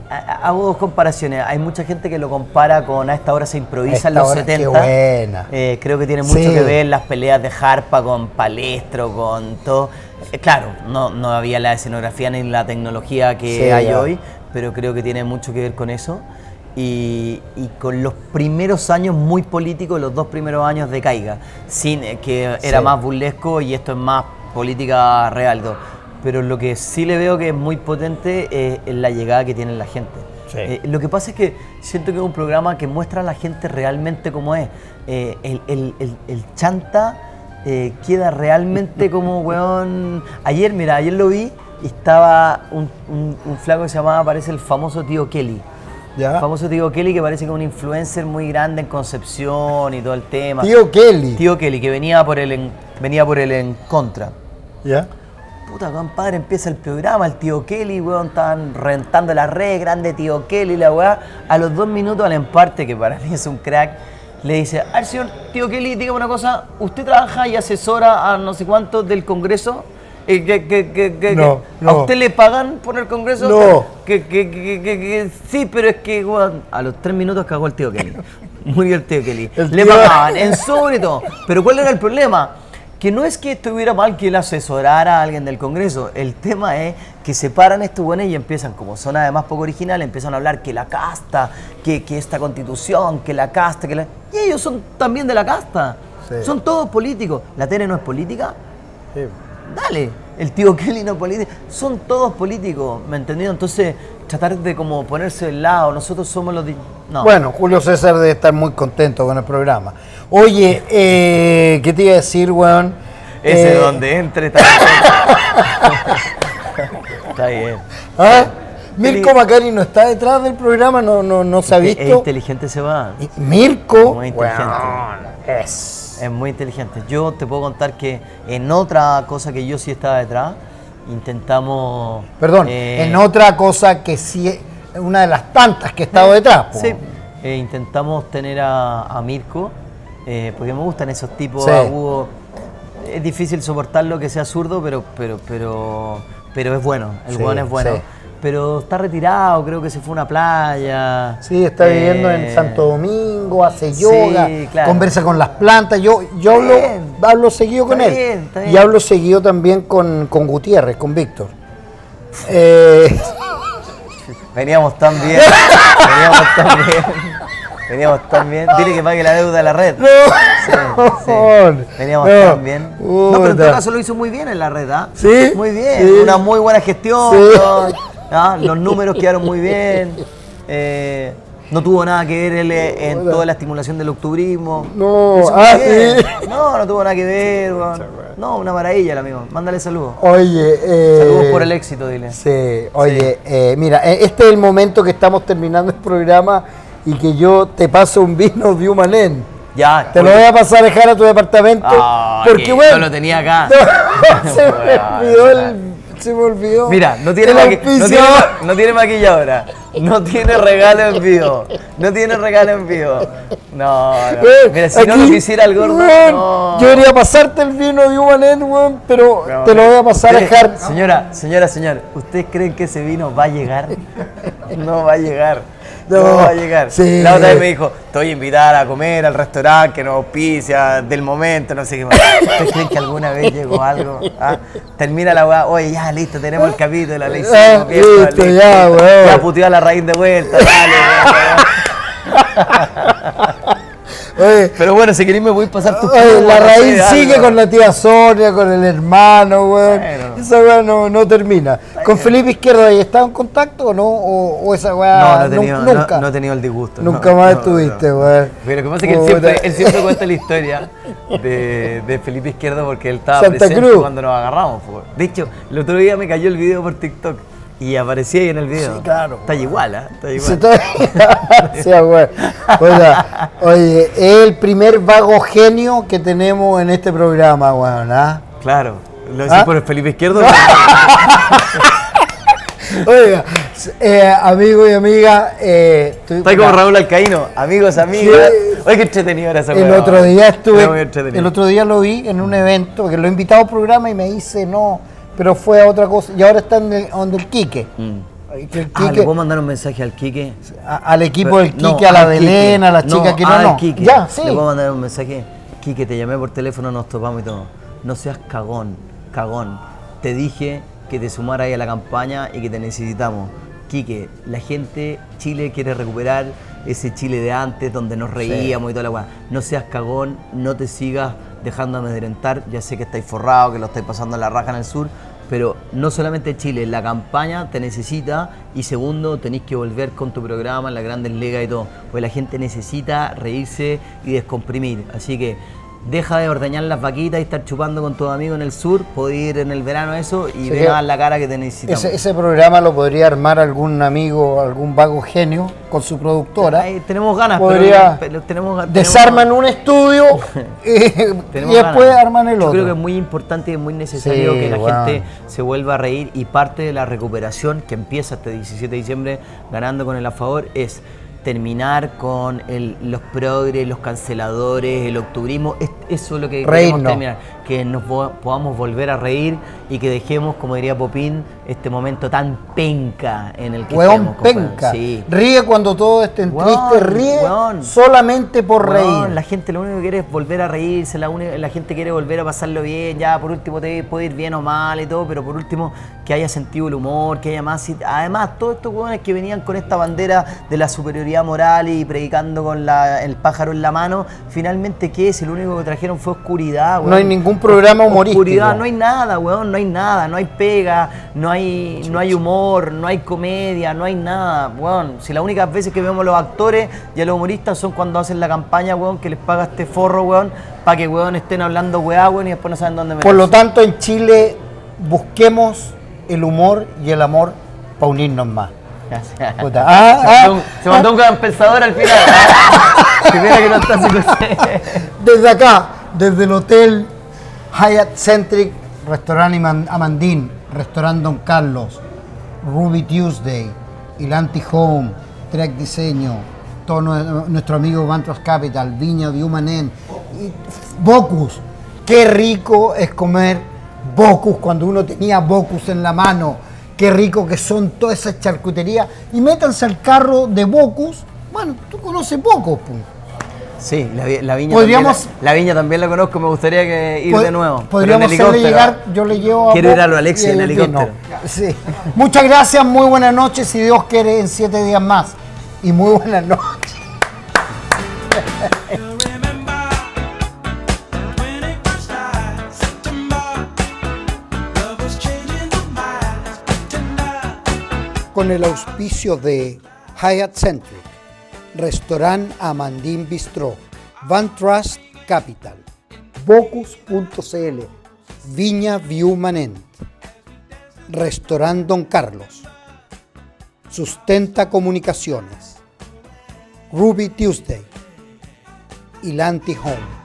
ha- Hago dos comparaciones. Hay mucha gente que lo compara con A esta hora se improvisa en los hora, qué 70. buena. Eh, creo que tiene mucho Sí. que ver las peleas de Harpa con Palestro, con todo. Eh, claro, no, no había la escenografía ni la tecnología que Sí, hay ya. hoy, pero creo que tiene mucho que ver con eso. Y, y con los primeros años muy políticos, los dos primeros años de Caiga, sin, eh, que era Sí. más burlesco y esto es más política real. Pero lo que sí le veo que es muy potente es, es la llegada que tiene la gente. Sí. Eh, lo que pasa es que siento que es un programa que muestra a la gente realmente cómo es. Eh, el, el- el- el chanta eh, queda realmente [LAUGHS] como, weón. Ayer, mira, ayer lo vi y estaba un, un- un flaco que se llamaba, parece el famoso tío Kelly. ¿Ya? El famoso tío Kelly que parece que es un influencer muy grande en Concepción y todo el tema. Tío Kelly. Tío Kelly, que venía por el en, venía por el en contra. ¿Ya? Puta, compadre, empieza el programa, el tío Kelly, weón, estaban rentando la red, grande tío Kelly, la weá. A los dos minutos al emparte, que para mí es un crack, le dice, al señor tío Kelly, dígame una cosa, ¿usted trabaja y asesora a no sé cuántos del Congreso? Eh, que, que- que- que- No. ¿A usted le pagan por el Congreso? No. Que, sí, pero es que, a los tres minutos cagó el tío Kelly. [LAUGHS] Murió el tío Kelly. El le tío- pagaban en sobre todo. Pero ¿cuál era el problema? Que no es que estuviera mal que él asesorara a alguien del Congreso. El tema es que se paran estos buenos y empiezan, como son además poco originales, empiezan a hablar que la casta, que, que esta constitución, que la casta, que la... Y ellos son también de la casta. Sí. Son todos políticos. ¿La tele no es política? Sí. Dale. El tío Kelly no es político. Son todos políticos, ¿me entendido? Entonces, tratar de como ponerse del lado. Nosotros somos los... No. Bueno, Julio César debe estar muy contento con el programa. Oye, eh, ¿qué te iba a decir, weón? Ese Eh, donde entre está [LAUGHS] Está bien. ¿ah? Mirko Macari no está detrás del programa, no, no, no se ha Es visto. inteligente se va. Mirko, Muy inteligente. es. Es muy inteligente. Yo te puedo contar que en otra cosa que yo sí estaba detrás, intentamos. Perdón, eh, en otra cosa que sí, es una de las tantas que he estado detrás. po. Sí, eh, intentamos tener a, a Mirko, eh, porque me gustan esos tipos Sí. agudos. Es difícil soportarlo que sea zurdo, pero, pero, pero, pero es bueno. El Sí, es bueno. sí. Pero está retirado, creo que se fue a una playa. Sí, está viviendo en Eh, Santo Domingo, hace yoga, claro. conversa con las plantas. Yo, yo hablo. Hablo seguido con Está él. bien, está Y hablo seguido también con, con Gutiérrez, con Víctor. [LAUGHS] Eh, Veníamos tan bien. [LAUGHS] veníamos tan bien. Veníamos tan bien. Dile que pague la deuda de la red. Sí, sí. Veníamos No, tan bien. No, pero en todo caso lo hizo muy bien en la red, ¿ah? ¿Sí? Muy bien. Sí. Una muy buena gestión. ¿ah? Los números quedaron muy bien. [LAUGHS] Eh, No tuvo nada que ver él eh, en toda la estimulación del octubrismo. No, ah, sí. No, no tuvo nada que ver. No, una maravilla el amigo. Mándale saludos. Oye, eh, Saludos por el éxito, dile. Sí, oye, eh, mira, eh, este es el momento que estamos terminando el programa y que yo te paso un vino de Humanen. Ya. Te lo voy a pasar a dejar a tu departamento. Ah, porque, que bueno, no lo tenía acá. [LAUGHS] [LAUGHS] se me olvidó el. Se me olvidó. Mira, no tiene, maqui- no, tiene, no tiene maquilladora. No tiene regalo en vivo. No tiene regalo en vivo. No, no. Weón, Mira, si no lo aquí, quisiera el gordo. weón, no. Yo quería pasarte el vino de Humanen, weón, pero No, te lo voy a pasar a Usted- dejar. Señora, señora, señor, ¿ustedes creen que ese vino va a llegar? No va a llegar. No, No, va a llegar. sí. La otra vez me dijo, estoy a invitar a comer al restaurante que nos auspicia del momento, no sé qué más. ¿Ustedes creen que alguna vez llegó algo? ¿Ah? Termina la weá, oye, ya, listo, tenemos el capítulo, la Ah, hicimos, viejo, listo, ya, weón. Ya puteó a la raíz de vuelta, dale, weón. [LAUGHS] Oye, Pero bueno, si queréis me voy a pasar tu Oye, la no raíz algo. sigue con la tía Sonia, con el hermano, weón. Bueno. Esa weá no, no termina. ¿Con Felipe Izquierdo ahí estaba en contacto o no? ¿O, o esa weá No, no he tenido, nunca? no he tenido el disgusto. nunca más estuviste, weón. Pero lo que pasa es que él siempre, él siempre cuenta la historia de, de Felipe Izquierdo porque él estaba Santa presente Cruz. cuando nos agarramos. po. De hecho, el otro día me cayó el video por TikTok y aparecí ahí en el video. Sí, claro. Está igual, ¿ah? Está igual. está- [LAUGHS] Sí, weón. Oiga, oye, es el primer vago genio que tenemos en este programa, weón. ¿ah? Claro. ¿Lo decís ¿Ah? por el Felipe Izquierdo? [LAUGHS] Oiga, eh, amigo y amiga, eh, estoy- Está como Raúl Alcaíno. Amigos, amigas. Sí. Oye, qué entretenido era esa El otro día estuve, el otro día lo vi en un evento, que lo he invitado al programa y me dice no, pero fue a otra cosa. Y ahora está en el, donde el Quique. Que el Ah, ¿le Quique- puedo mandar un mensaje al Quique? a- al equipo del No, Quique, a la. Belén, a la chica que no, al no. Quique. Ya, sí. Le puedo mandar un mensaje. Quique, te llamé por teléfono, nos topamos y todo. No seas cagón, cagón. Te dije que te sumaras ahí a la campaña y que te necesitamos. Quique, la gente, Chile quiere recuperar ese Chile de antes donde nos reíamos y toda la weá. No seas cagón, no te sigas dejando amedrentar. Ya sé que estáis forrados, que lo estáis pasando en la raja en el sur, pero no solamente Chile, la campaña te necesita y segundo, tenéis que volver con tu programa en las grandes ligas y todo, porque la gente necesita reírse y descomprimir. Así que deja de ordeñar las vaquitas y estar chupando con tus amigos en el sur, podés ir en el verano eso y Sí, dar la cara que te necesitamos. Ese, ese programa lo podría armar algún amigo, algún vago genio con su productora. Ahí tenemos ganas, Podría- pero, tenemos tenemos- Desarman un estudio eh, [LAUGHS] y después ganas. arman el Yo otro. creo que es muy importante y es muy necesario Sí, que la gente se vuelva a reír y parte de la recuperación que empieza este 17 de diciembre ganando con el a favor es terminar con el- los progres, los canceladores, el octubrismo, es- eso es lo que queremos terminar, que nos podamos volver a reír y que dejemos, como diría Popín, este momento tan penca en el que Weón estamos, compadre. penca. Sí. Ríe cuando todos estén Weón, tristes, ríe weón. solamente por Weón, reír. La gente lo único que quiere es volver a reírse, la, gente quiere volver a pasarlo bien, ya por último te puede ir bien o mal y todo, pero por último que haya sentido el humor, que haya más... y- Además, todos estos hueones que venían con esta bandera de la superioridad moral y predicando con la- el pájaro en la mano, finalmente, ¿qué es? El único que trajeron fue oscuridad, weón. No hay ningún programa humorístico. Oscuridad, no hay nada, weón, no hay nada, no hay pega, no hay, no hay humor, no hay comedia, no hay nada, weón. Si las únicas veces que vemos a los actores y a los humoristas son cuando hacen la campaña, weón, que les paga este forro, weón, para que, weón, estén hablando weá, weón, y después no saben dónde Por lo meterse. tanto, en Chile busquemos el humor y el amor para unirnos más. Puta. Ah, se, ah, mandó un, se mandó un gran pensador al final. [LAUGHS] Que no está Desde acá, desde el hotel Hyatt Centric, restaurante Iman- Amandín, restaurante Don Carlos, Ruby Tuesday, Ilanti Home, Trek Diseño, todo nue- nuestro amigo Vantros Capital, Viña de Humanen, Bocus. Qué rico es comer Bocus cuando uno tenía Bocus en la mano. Qué rico que son todas esas charcuterías. Y métanse al carro de Bocus. Bueno, tú conoces Bocus, pues. Sí, la, la viña Podríamos- también, la, la viña también la conozco, me gustaría que ir Pod- de nuevo. Podríamos hacerle llegar, yo le llevo a Quiero ir a lo Alexis y en él helicóptero. Sí. Muchas gracias, muy buenas noches, si Dios quiere, en siete días más. Y muy buenas noches. Con el auspicio de Hyatt Centric, Restaurant Amandine Bistro, Van Trust Capital, Bocus.cl, Viña View Manent, Restaurant Don Carlos, Sustenta Comunicaciones, Ruby Tuesday y Lanti Home.